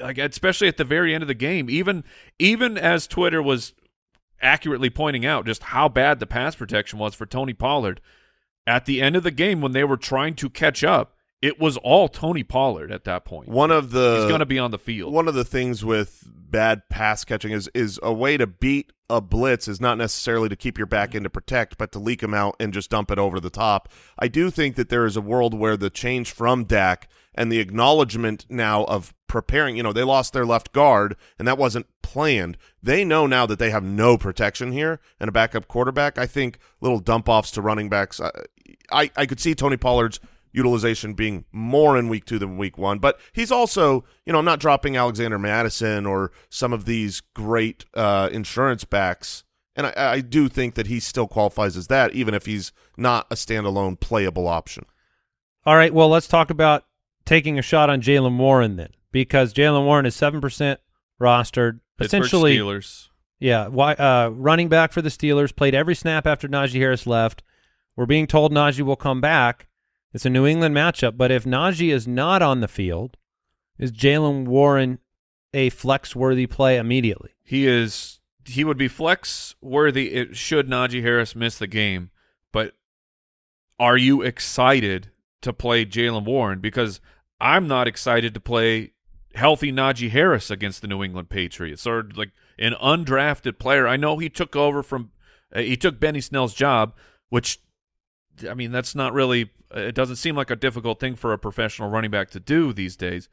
like especially at the very end of the game. Even even as Twitter was accurately pointing out just how bad the pass protection was for Tony Pollard at the end of the game when they were trying to catch up. It was all Tony Pollard at that point. One of the He's going to be on the field. One of the things with bad pass catching is is a way to beat a blitz is not necessarily to keep your back in to protect, but to leak them out and just dump it over the top. I do think that there is a world where the change from Dak and the acknowledgement now of preparing, you know, they lost their left guard and that wasn't planned. They know now that they have no protection here and a backup quarterback. I think little dump offs to running backs. I I, I could see Tony Pollard's utilization being more in week two than week one. But he's also, you know, I'm not dropping Alexander Mattison or some of these great uh, insurance backs. And I, I do think that he still qualifies as that, even if he's not a standalone playable option. All right, well let's talk about taking a shot on Jaylen Warren then because Jaylen Warren is seven percent rostered. Pittsburgh Essentially, Steelers. Yeah, why, uh, running back for the Steelers played every snap after Najee Harris left. We're being told Najee will come back. It's a New England matchup, but if Najee is not on the field, is Jaylen Warren a flex-worthy play immediately? He is he would be flex worthy should Najee Harris miss the game. But are you excited to play Jaylen Warren? Because I'm not excited to play healthy Najee Harris against the New England Patriots or like an undrafted player. I know he took over from uh, he took Benny Snell's job, which I mean that's not really it doesn't seem like a difficult thing for a professional running back to do these days.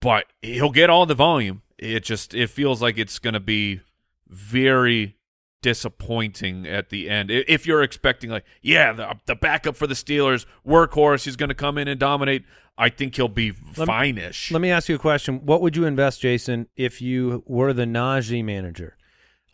But he'll get all the volume. It just it feels like it's going to be very disappointing at the end. If you're expecting like, yeah, the the backup for the Steelers, workhorse, he's going to come in and dominate. I think he'll be Let fine-ish. Let me ask you a question. What would you invest, Jason, if you were the Najee manager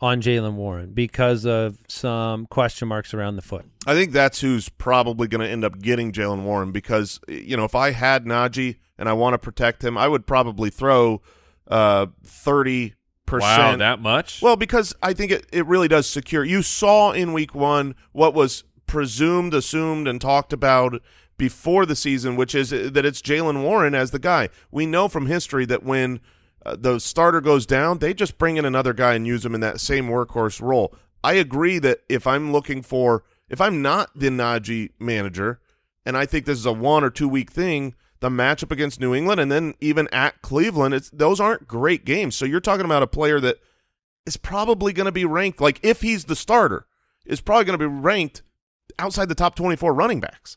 on Jaylen Warren because of some question marks around the foot? I think that's who's probably going to end up getting Jaylen Warren because you know if I had Najee and I want to protect him, I would probably throw uh, thirty percent. wow, that much? Well, because I think it, it really does secure. You saw in week one what was presumed, assumed, and talked about before the season, which is that it's Jalen Warren as the guy. We know from history that when uh, the starter goes down, they just bring in another guy and use him in that same workhorse role. I agree that if I'm looking for, if I'm not the Najee manager, and I think this is a one or two week thing, the matchup against New England and then even at Cleveland, it's those aren't great games. So you're talking about a player that is probably going to be ranked, like if he's the starter, is probably going to be ranked outside the top 24 running backs.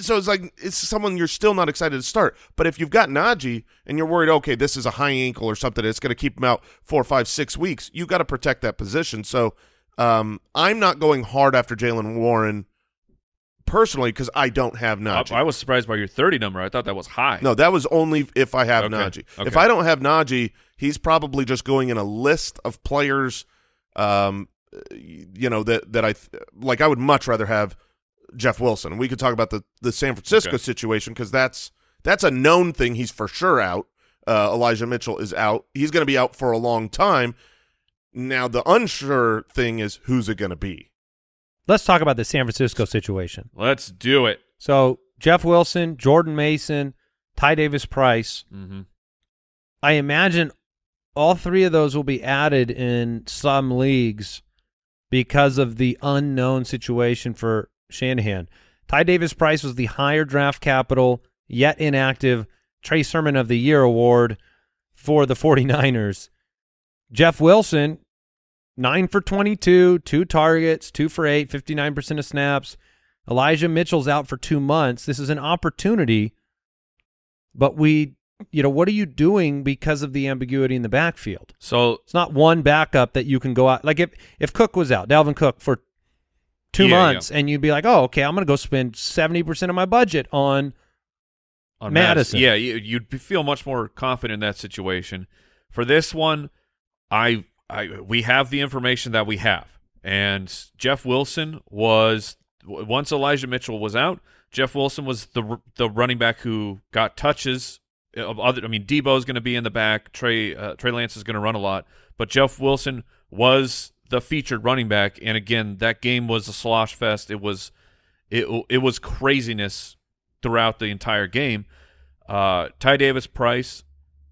So it's like it's someone you're still not excited to start. But if you've got Najee and you're worried, okay, this is a high ankle or something, it's going to keep him out four, five, six weeks. You got to protect that position. So um, I'm not going hard after Jaylen Warren personally because I don't have I, Najee. I was surprised by your 30 number. I thought that was high. No, that was only if I have Okay, Najee. okay. If I don't have Najee, he's probably just going in a list of players, um, you know that that I th- like. I would much rather have Jeff Wilson. We could talk about the the San Francisco Okay. situation because that's that's a known thing. He's for sure out. Uh, Elijah Mitchell is out. He's going to be out for a long time. Now the unsure thing is who's it going to be. Let's talk about the San Francisco situation. Let's do it. So Jeff Wilson, Jordan Mason, Ty Davis Price. Mm-hmm. I imagine all three of those will be added in some leagues because of the unknown situation for Shanahan. Ty Davis Price was the higher draft capital, yet inactive Trey Sermon of the Year award for the 49ers. Jeff Wilson, 9 for 22, two targets, 2 for 8, 59% of snaps. Elijah Mitchell's out for two months. This is an opportunity, but we, you know, what are you doing because of the ambiguity in the backfield? So It's not one backup that you can go out. Like if if Cook was out, Dalvin Cook for two Yeah, months, and you'd be like, oh, okay, I'm going to go spend seventy percent of my budget on. on Mattison. Yeah, you, you'd feel much more confident in that situation. For this one, I, I, we have the information that we have, and Jeff Wilson was once Elijah Mitchell was out. Jeff Wilson was the the running back who got touches. Of other, I mean, Deebo's going to be in the back. Trey uh, Trey Lance is going to run a lot, but Jeff Wilson was the featured running back. And again, that game was a slosh fest. It was it it was craziness throughout the entire game. Uh, Ty Davis Price,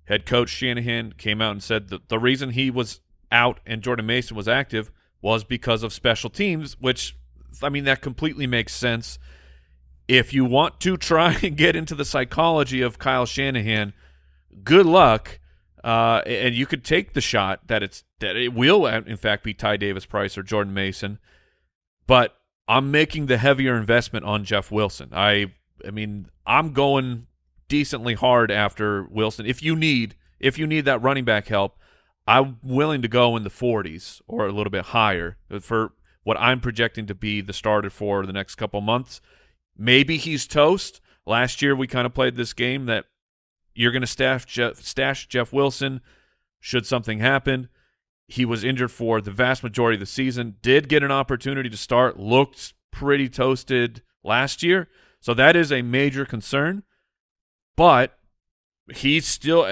head coach Shanahan, came out and said that the reason he was out and Jordan Mason was active was because of special teams, which, I mean, that completely makes sense. If you want to try and get into the psychology of Kyle Shanahan, good luck. Uh, and you could take the shot that it's that it will uh, in fact be Ty Davis Price or Jordan Mason, but I'm making the heavier investment on Jeff Wilson. I I mean I'm going decently hard after Wilson. If you need if you need that running back help, I'm willing to go in the 40s or a little bit higher for what I'm projecting to be the starter for the next couple months. Maybe he's toast. Last year we kind of played this game that you're going to stash Jeff, stash Jeff Wilson should something happen. He was injured for the vast majority of the season. Did get an opportunity to start. Looked pretty toasted last year, so that is a major concern. But he's still,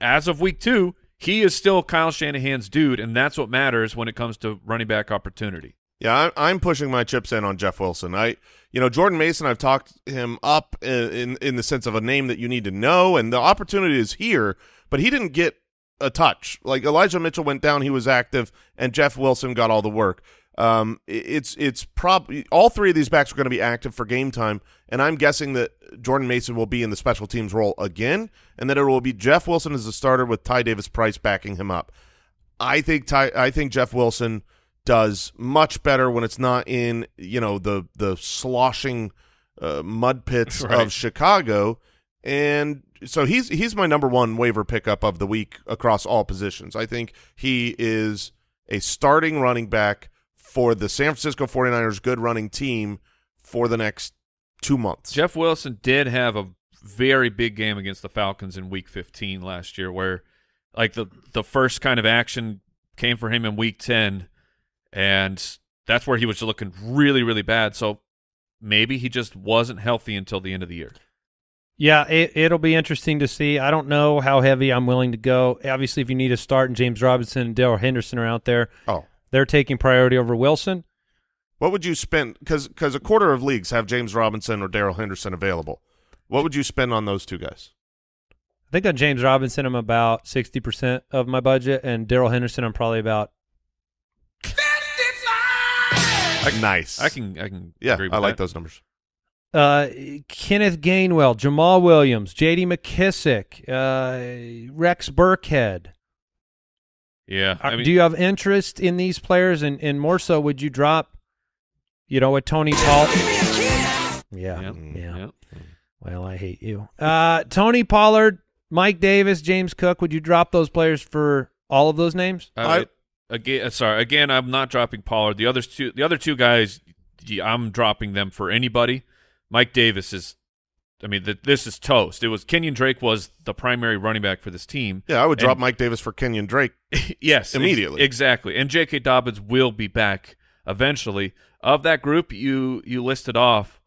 as of week two, he is still Kyle Shanahan's dude, and that's what matters when it comes to running back opportunity. Yeah, I'm, pushing my chips in on Jeff Wilson. I, you know, Jordan Mason. I've talked him up in in the sense of a name that you need to know, and the opportunity is here. But he didn't get a touch. Like Elijah Mitchell went down, he was active, and Jeff Wilson got all the work. Um, it's it's prob all three of these backs are going to be active for game time, and I'm guessing that Jordan Mason will be in the special teams role again, and that it will be Jeff Wilson as the starter with Ty Davis Price backing him up. I think Ty, I think Jeff Wilson does much better when it's not in you know the the sloshing uh, mud pits Right. of Chicago, and so he's he's my number one waiver pickup of the week across all positions. I think he is a starting running back for the San Francisco 49ers good running team for the next two months. Jeff Wilson did have a very big game against the Falcons in Week 15 last year, where like the the first kind of action came for him in Week 10, and that's where he was looking really really bad. So maybe he just wasn't healthy until the end of the year. Yeah, it, it'll be interesting to see. I don't know how heavy I'm willing to go. Obviously, if you need a start and James Robinson and Darrell Henderson are out there, Oh, they're taking priority over Wilson. what would you spend? Because because a quarter of leagues have James Robinson or Darrell Henderson available. What would you spend on those two guys? I think on James Robinson, I'm about 60% of my budget, and Darrell Henderson, I'm probably about nice. I can I can yeah, agree with I like those numbers. Uh, Kenneth Gainwell, Jamaal Williams, J.D. McKissic, uh, Rex Burkhead. Yeah, I mean, Do you have interest in these players? And, and more so, would you drop, you know, a Tony Paul? Yeah, yeah, yeah. yeah. Well, I hate you. Uh, Tony Pollard, Mike Davis, James Cook. Would you drop those players for all of those names? I, again, uh, sorry, again, I'm not dropping Pollard. The others two, the other two guys, I'm dropping them for anybody. Mike Davis is, I mean, th this is toast. It was Kenyon Drake was the primary running back for this team. Yeah, I would drop And- Mike Davis for Kenyon Drake. yes, ex- Immediately. exactly. And J.K. Dobbins will be back eventually. Of that group you you listed off,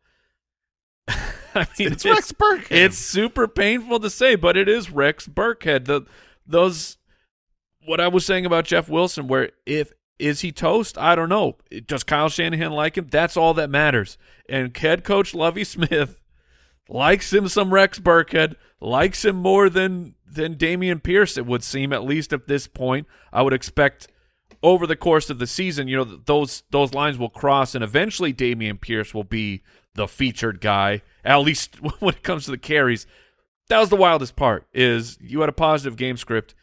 I mean, It's Rex Burkhead. It's super painful to say, but it is Rex Burkhead. The those what I was saying about Jeff Wilson, where if is he toast? I don't know. Does Kyle Shanahan like him? That's all that matters. And head coach Lovie Smith likes him some Rex Burkhead, likes him more than than Dameon Pierce. It would seem at least at this point. I would expect over the course of the season, you know, those those lines will cross, and eventually Dameon Pierce will be the featured guy. At least when it comes to the carries, that was the wildest part. Is you had a positive game script,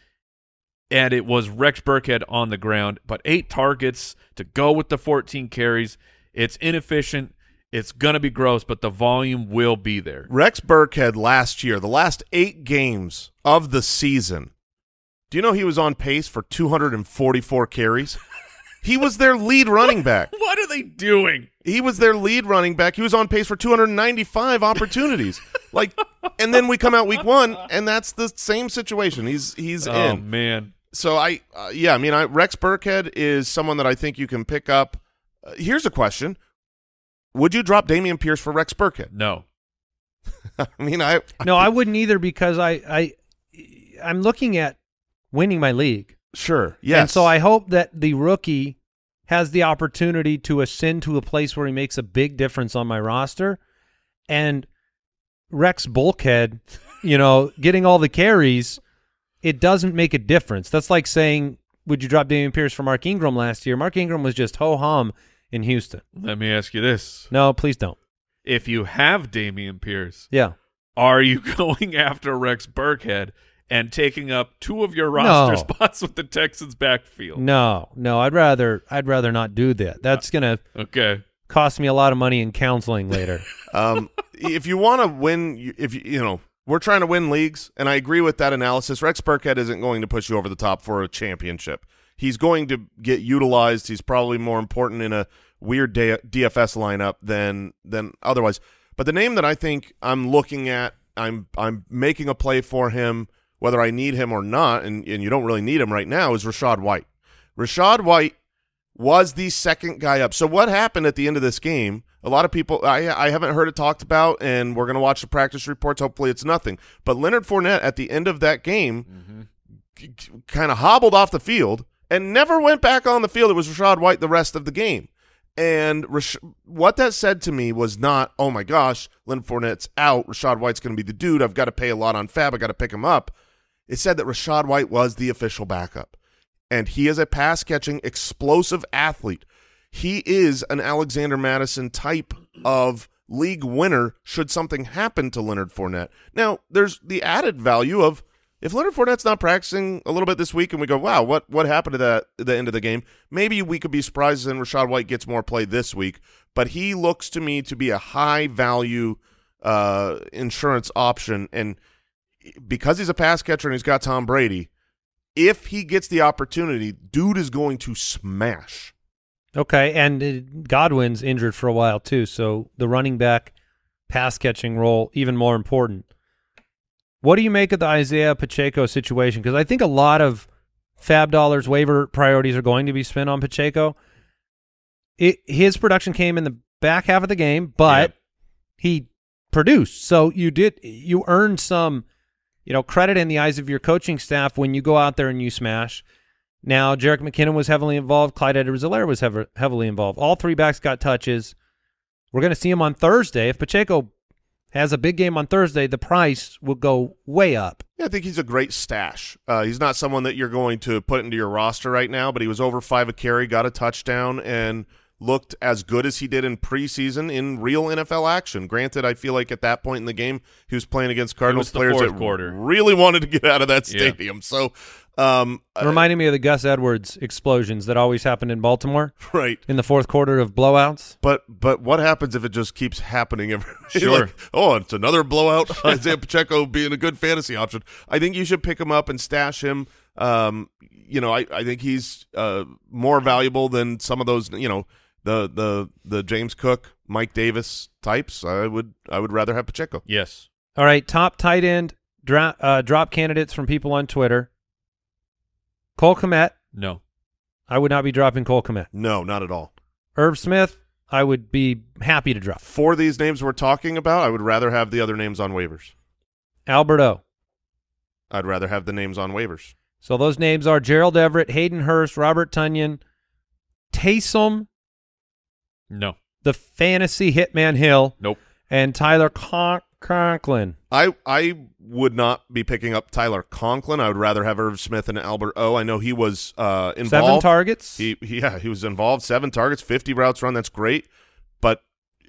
and it was Rex Burkhead on the ground, but eight targets to go with the 14 carries. It's inefficient. It's gonna be gross, but the volume will be there. Rex Burkhead last year, the last eight games of the season, do you know he was on pace for 244 carries? he was their lead running back. What are they doing? He was their lead running back. He was on pace for 295 opportunities. like, and then we come out week one, and that's the same situation. He's he's Oh in. man, So I, uh, yeah, I mean, I, Rex Burkhead is someone that I think you can pick up. Uh, here's a question: Would you drop Dameon Pierce for Rex Burkhead? no. I mean, I No, I wouldn't either because I I I'm looking at winning my league. sure, yes. And so I hope that the rookie has the opportunity to ascend to a place where he makes a big difference on my roster. And Rex Burkhead, you know, getting all the carries, it doesn't make a difference. That's like saying, would you drop Dameon Pierce for Mark Ingram last year? Mark Ingram was just ho hum in Houston. Let me ask you this: No, please don't. If you have Dameon Pierce, Yeah. are you going after Rex Burkhead and taking up two of your roster No. spots with the Texans backfield? No, no, I'd rather I'd rather not do that. That's gonna Okay. cost me a lot of money in counseling later. um, if you want to win, if you, you know, we're trying to win leagues, and I agree with that analysis. Rex Burkhead isn't going to push you over the top for a championship. He's going to get utilized. He's probably more important in a weird DFS lineup than than otherwise. But the name that I think I'm looking at, I'm I'm making a play for him, whether I need him or not, and, and you don't really need him right now, is Rachaad White. Rachaad White was the second guy up. So what happened at the end of this game? A lot of people I I haven't heard it talked about, and we're gonna watch the practice reports. Hopefully, it's nothing. But Leonard Fournette at the end of that game mm-hmm. kind of hobbled off the field and never went back on the field. It was Rachaad White the rest of the game. And Rash- what that said to me was not, oh my gosh, Leonard Fournette's out. Rachaad White's going to be the dude. I've got to pay a lot on FAAB. I got to pick him up. It said that Rachaad White was the official backup, and he is a pass catching, explosive athlete. He is an Alexander Mattison type of league winner should something happen to Leonard Fournette. Now, there's the added value of if Leonard Fournette's not practicing a little bit this week and we go, wow, what what happened to that at the end of the game? Maybe we could be surprised and Rachaad White gets more play this week. But he looks to me to be a high value uh, insurance option. And because he's a pass catcher and he's got Tom Brady, if he gets the opportunity, dude is going to smash. Okay, and uh, Godwin's injured for a while too, so the running back pass catching role even more important. What do you make of the Isaiah Pacheco situation? Because I think a lot of FAAB Dollars waiver priorities are going to be spent on Pacheco. It, his production came in the back half of the game, but Yep. he produced. So you did you earned some, you know, credit in the eyes of your coaching staff when you go out there and you smash. Now, Jerick McKinnon was heavily involved. Clyde Edwards-Helaire was hev- heavily involved. All three backs got touches. We're going to see him on Thursday. If Pacheco has a big game on Thursday, the price will go way up. Yeah, I think he's a great stash. Uh, he's not someone that you're going to put into your roster right now, but he was over five a carry, got a touchdown, and looked as good as he did in preseason in real NFL action. Granted, I feel like at that point in the game, he was playing against Cardinals players fourth that quarter. really wanted to get out of that Yeah. stadium. So, um, It reminded me of the Gus Edwards explosions that always happened in Baltimore right. in the fourth quarter of blowouts. But but what happens if it just keeps happening every Sure. like, oh, it's another blowout. Isaiah Pacheco being a good fantasy option. I think you should pick him up and stash him. Um, you know, I, I think he's uh more valuable than some of those, you know, the the the James Cook, Mike Davis types. I would I would rather have Pacheco. Yes. All right, top tight end dra- uh, drop candidates from people on Twitter. Cole Kmet. No. I would not be dropping Cole Kmet. No, not at all. Irv Smith. I would be happy to drop. For these names we're talking about, I would rather have the other names on waivers. Alberto. I'd rather have the names on waivers. So those names are Gerald Everett, Hayden Hurst, Robert Tonyan, Taysom, No. the fantasy hitman Hill, Nope. and Tyler Con- Conklin. I I would not be picking up Tyler Conklin. I would rather have Irv Smith and Albert O. I know he was uh, involved. Seven targets. He, he yeah, he was involved. Seven targets, fifty routes run. That's great, but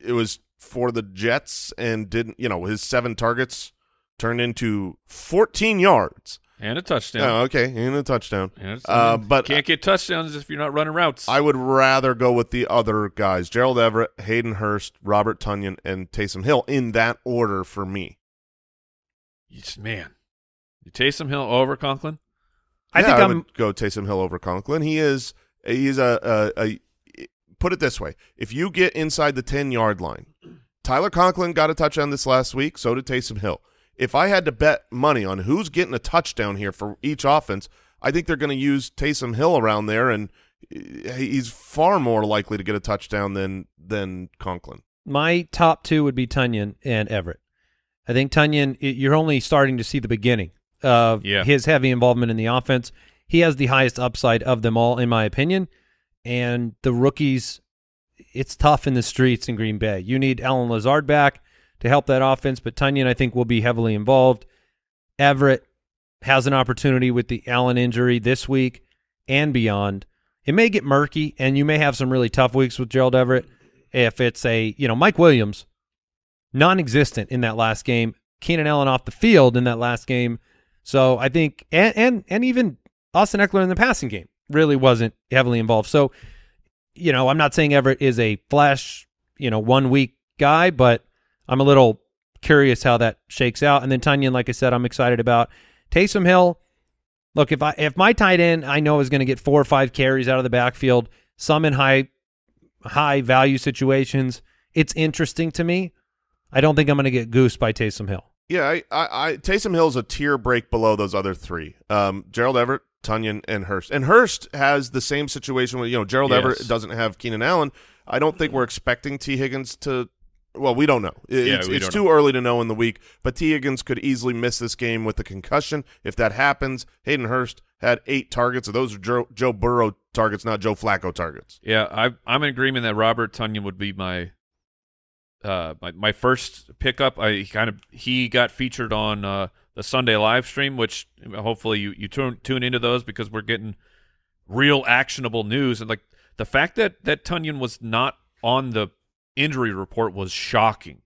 it was for the Jets and didn't you know his seven targets turned into fourteen yards. And a touchdown. Oh, okay, and a touchdown. And it's- Uh, but can't get touchdowns if you're not running routes. I would rather go with the other guys: Gerald Everett, Hayden Hurst, Robert Tonyan, and Taysom Hill in that order for me. Yes, man, you Taysom Hill over Conklin. I think I I'm. would go Taysom Hill over Conklin. He is he's a, a, a put it this way: if you get inside the ten yard line, Tyler Conklin got a touchdown this last week. So did Taysom Hill. If I had to bet money on who's getting a touchdown here for each offense, I think they're going to use Taysom Hill around there, and eh, he's far more likely to get a touchdown than than Conklin. My top two would be Tonyan and Everett. I think Tonyan, you're only starting to see the beginning of Yeah. his heavy involvement in the offense. He has the highest upside of them all, in my opinion. And the rookies, it's tough in the streets in Green Bay. You need Allen Lazard back to help that offense, but Tonyan, I think, will be heavily involved. Everett has an opportunity with the Allen injury this week and beyond. It may get murky, and you may have some really tough weeks with Gerald Everett. If it's a, you know, Mike Williams, non-existent in that last game. Keenan Allen off the field in that last game. So I think, and and, and even Austin Ekeler in the passing game really wasn't heavily involved. So, you know, I'm not saying Everett is a flash, you know, one week guy, but I'm a little curious how that shakes out. And then Tonyan, like I said, I'm excited about Taysom Hill. Look, if I if my tight end I know is going to get four or five carries out of the backfield, some in high high value situations, it's interesting to me. I don't think I'm going to get goosed by Taysom Hill. Yeah, I, I, I Taysom Hill's a tier break below those other three. Um, Gerald Everett, Tonyan, and Hurst. And Hurst has the same situation with you know Gerald Yes. Everett doesn't have Keenan Allen. I don't think we're expecting Tee Higgins to. Well, we don't know. It- Yeah, it's it's don't too early to know in the week. But Tee Higgins could easily miss this game with the concussion. If that happens, Hayden Hurst had eight targets. So those are Joe, Joe Burrow targets, not Joe Flacco targets. Yeah, I, I'm in agreement that Robert Tonyan would be my uh my, my first pickup. I kind of he got featured on uh, the Sunday live stream, which hopefully you you tune tune into those because we're getting real actionable news and like the fact that that Tonyan was not on the injury report was shocking.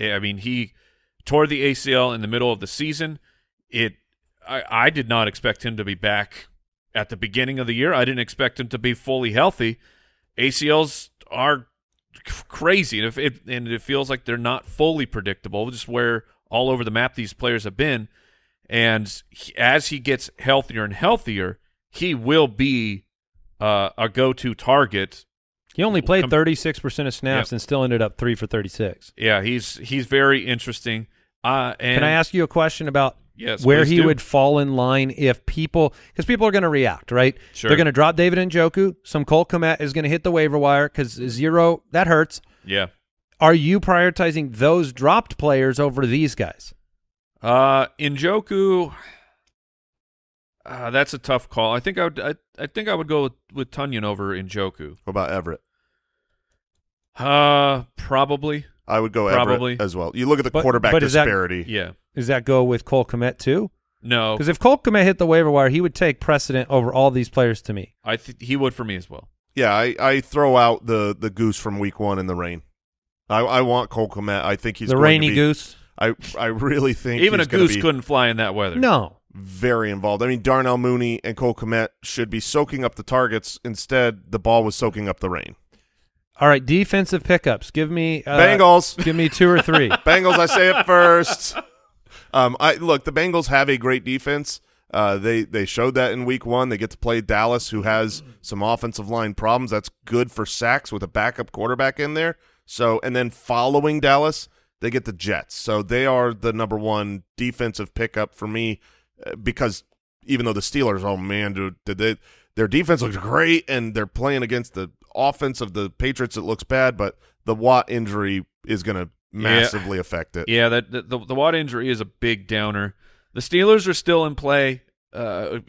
I mean, he tore the ACL in the middle of the season. It I, I did not expect him to be back at the beginning of the year. I didn't expect him to be fully healthy. ACLs are crazy, and if it and it feels like they're not fully predictable, just where all over the map these players have been. And he, as he gets healthier and healthier, he will be uh, a go-to target. He only played 36% of snaps Yep. and still ended up 3 for 36. Yeah, he's he's very interesting. Uh, and Can I ask you a question about Yes, where he do. would fall in line if people because people are going to react, right? Sure. They're going to drop David Njoku. Some Cole Kmet is going to hit the waiver wire because zero that hurts. Yeah. Are you prioritizing those dropped players over these guys? Uh, Njoku, uh, that's a tough call. I think I would. I, I think I would go with, with Tonyan over Njoku. What about Everett? Uh, probably. I would go Probably. Everett as well. You look at the But- quarterback but is that- disparity. Yeah. Does that go with Cole Kmet too? No, Because if Cole Kmet hit the waiver wire, he would take precedent over all these players to me. I th- he would for me as well. Yeah, I, I throw out the the goose from week one in the rain. I, I want Cole Kmet. I think he's the going rainy to be, goose? I I really think Even a he's gonna goose be couldn't fly in that weather. No. Very involved. I mean, Darnell Mooney and Cole Kmet should be soaking up the targets. Instead, the ball was soaking up the rain. All right, defensive pickups. Give me uh, Bengals. Give me two or three. Bengals. I say it first. Um, I look. The Bengals have a great defense. Uh, they they showed that in week one. They get to play Dallas, who has some offensive line problems. That's good for sacks with a backup quarterback in there. So, and then following Dallas, they get the Jets. So they are the number one defensive pickup for me because even though the Steelers, oh man, dude, did they their defense looks great and they're playing against the offense of the Patriots. It looks bad, but the Watt injury is going to massively affect it. Yeah, that the, the the Watt injury is a big downer. The Steelers are still in play uh,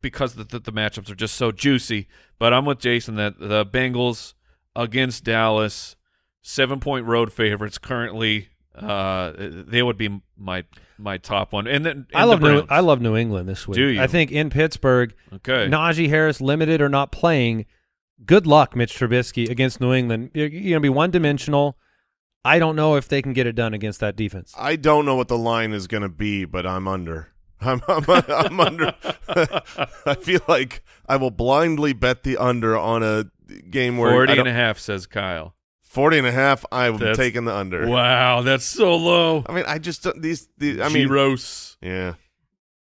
because the, the the matchups are just so juicy. But I'm with Jason that the Bengals against Dallas, seven point road favorites currently Uh, they would be my my top one. And then I love the New I love New England this week. Do you? I think in Pittsburgh, Okay. Najee Harris limited or not playing. Good luck, Mitch Trubisky against New England. You're, you're going to be one dimensional. I don't know if they can get it done against that defense. I don't know what the line is going to be, but I'm under. I'm I'm, I'm under. I feel like I will blindly bet the under on a game where 40 and a half, says Kyle. 40 and a half. I'm That's- taking the under. Wow, that's so low. I mean, I just don't- these. these I mean, Gross. yeah,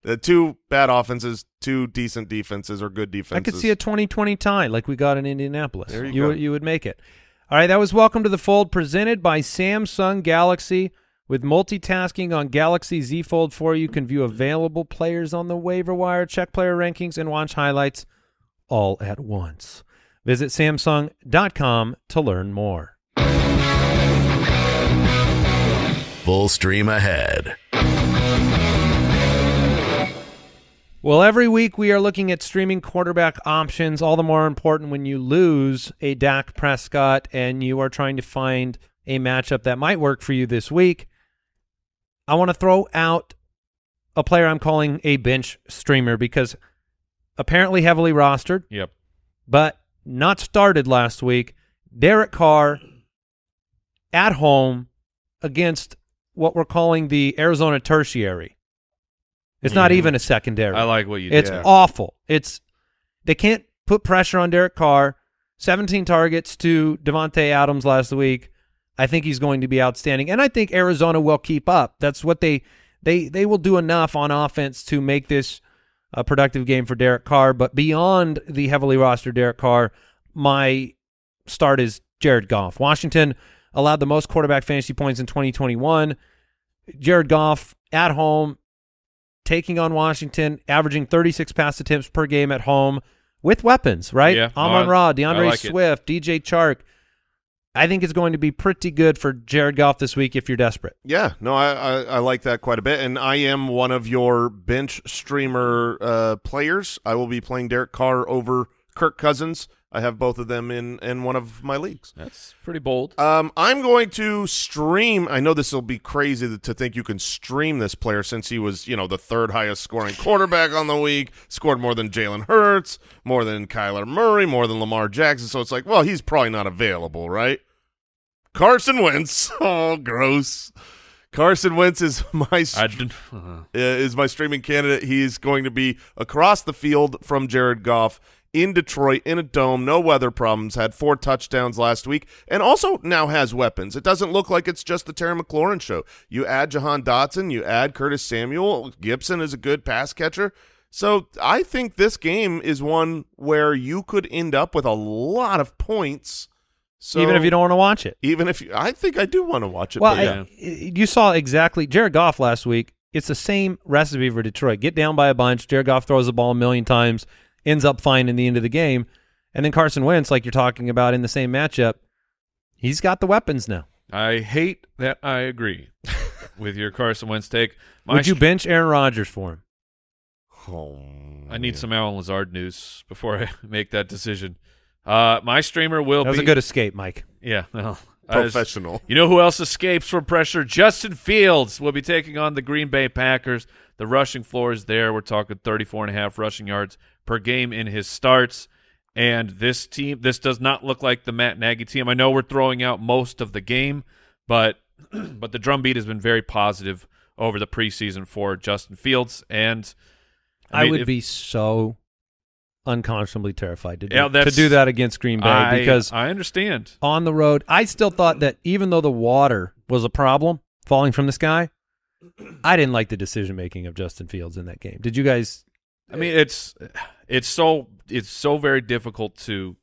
the two bad offenses, two decent defenses, or good defenses. I could see a 2020 tie like we got in Indianapolis. There you you go. you would make it. All right, that was Welcome to the Fold presented by Samsung Galaxy. With multitasking on Galaxy Z Fold 4, you can view available players on the waiver wire, check player rankings, and watch highlights all at once. Visit Samsung.com to learn more. Full stream ahead. Well, every week we are looking at streaming quarterback options, all the more important when you lose a Dak Prescott and you are trying to find a matchup that might work for you this week. I want to throw out a player I'm calling a bench streamer because apparently heavily rostered, Yep. but not started last week. Derek Carr at home against what we're calling the Arizona tertiary. It's not Mhm. even a secondary. I like what you It's did. awful. It's they can't put pressure on Derek Carr. 17 targets to Davante Adams last week. I think he's going to be outstanding, and I think Arizona will keep up. That's what they they they will do enough on offense to make this a productive game for Derek Carr. But beyond the heavily rostered Derek Carr, my start is Jared Goff. Washington allowed the most quarterback fantasy points in 2021. Jared Goff at home taking on Washington, averaging 36 pass attempts per game at home with weapons, right? Yeah, Amon I- Ra, DeAndre like it. Swift, DJ Chark. I think it's going to be pretty good for Jared Goff this week if you're desperate. Yeah, no, I, I I like that quite a bit, and I am one of your bench streamer uh, players. I will be playing Derek Carr over Kirk Cousins. I have both of them in in one of my leagues. That's pretty bold. Um, I'm going to stream. I know this will be crazy to, to think you can stream this player since he was, you know, the third highest scoring quarterback on the week, scored more than Jalen Hurts, more than Kyler Murray, more than Lamar Jackson. So it's like, well, he's probably not available, right? Carson Wentz. Oh, gross. Carson Wentz is my didn't. uh, is my streaming candidate. He's going to be across the field from Jared Goff in Detroit in a dome, no weather problems. Had four touchdowns last week, and also now has weapons. It doesn't look like it's just the Terry McLaurin show. You add Jahan Dotson, you add Curtis Samuel. Gibson is a good pass catcher. So I think this game is one where you could end up with a lot of points. So even if you don't want to watch it. even if you, I think I do want to watch it. Well, I- I- you saw exactly Jared Goff last week. It's the same recipe for Detroit. Get down by a bunch. Jared Goff throws the ball a million times, ends up fine in the end of the game. And then Carson Wentz, like you're talking about in the same matchup, he's got the weapons now. I hate that I agree with your Carson Wentz take. My Would you bench Aaron Rodgers for him? Oh, I need some Allen Lazard news before I make that decision. Uh, my streamer will That was be a good escape, Mike. Yeah, well, I was- professional. You know who else escapes from pressure? Justin Fields will be taking on the Green Bay Packers. The rushing floor is there. We're talking 34 and a half rushing yards per game in his starts. And this team, this does not look like the Matt Nagy team. I know we're throwing out most of the game, but but the drumbeat has been very positive over the preseason for Justin Fields. And I, mean, would if- be so unconscionably terrified to do, Yeah, to do that against Green Bay I, because I understand. on the road, I still thought that even though the water was a problem falling from the sky, I didn't like the decision making of Justin Fields in that game. Did you guys? I mean, it's it's so it's so very difficult to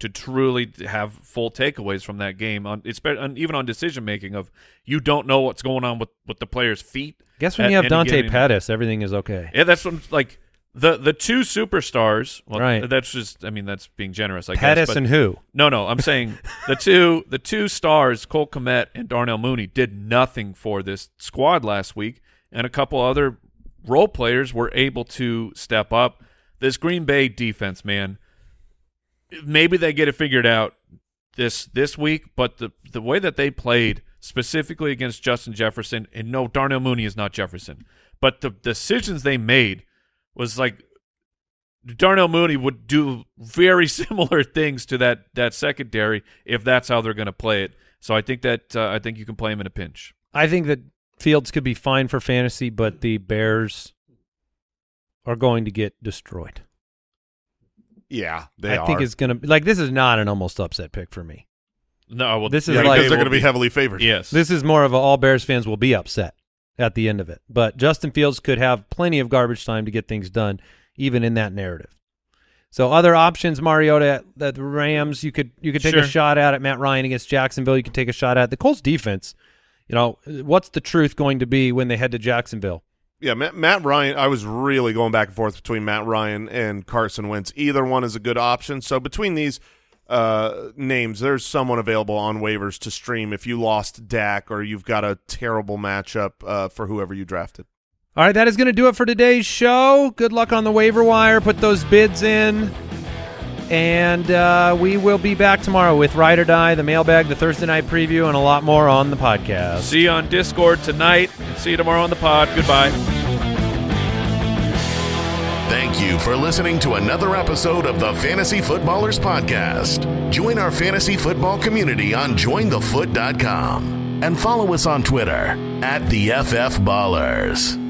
to truly have full takeaways from that game on it's on, even on decision making of you don't know what's going on with with the player's feet. Guess when you have Dante given- Pettis, everything is okay. Yeah, that's what like the the two superstars. Well, Right. That's just I mean that's being generous. I Pettis guess, but and who? no, no, I'm saying the two the two stars, Cole Kmet and Darnell Mooney, did nothing for this squad last week, and a couple other role players were able to step up. This Green Bay defense, man, maybe they get it figured out this this week, but the the way that they played specifically against Justin Jefferson. And no, Darnell Mooney is not Jefferson, but the decisions they made was like Darnell Mooney would do very similar things to that that secondary if that's how they're going to play it. So I think that uh, I think you can play him in a pinch. I think that Fields could be fine for fantasy, but the Bears are going to get destroyed. Yeah, they I are. think it's going to be like this is not an almost upset pick for me. No, well, This is yeah, like- because they're going to be heavily favored. yes. This is more of a all Bears fans will be upset at the end of it. But Justin Fields could have plenty of garbage time to get things done, even in that narrative. So other options, Mariota at, at the Rams, you could you could take a shot at at Matt Ryan against Jacksonville. You could take a shot at the Colts defense. You know, what's the truth going to be when they head to Jacksonville? Yeah, Matt, Matt Ryan. I was really going back and forth between Matt Ryan and Carson Wentz. Either one is a good option. So between these uh, names, there's someone available on waivers to stream if you lost Dak or you've got a terrible matchup uh, for whoever you drafted. All right, that is going to do it for today's show. Good luck on the waiver wire. Put those bids in. And uh, we will be back tomorrow with Ride or Die, the mailbag, the Thursday night preview, and a lot more on the podcast. See you on Discord tonight. and See you tomorrow on the pod. Goodbye. Thank you for listening to another episode of the Fantasy Footballers Podcast. Join our fantasy football community on jointhefoot.com and follow us on Twitter at the FF Ballers.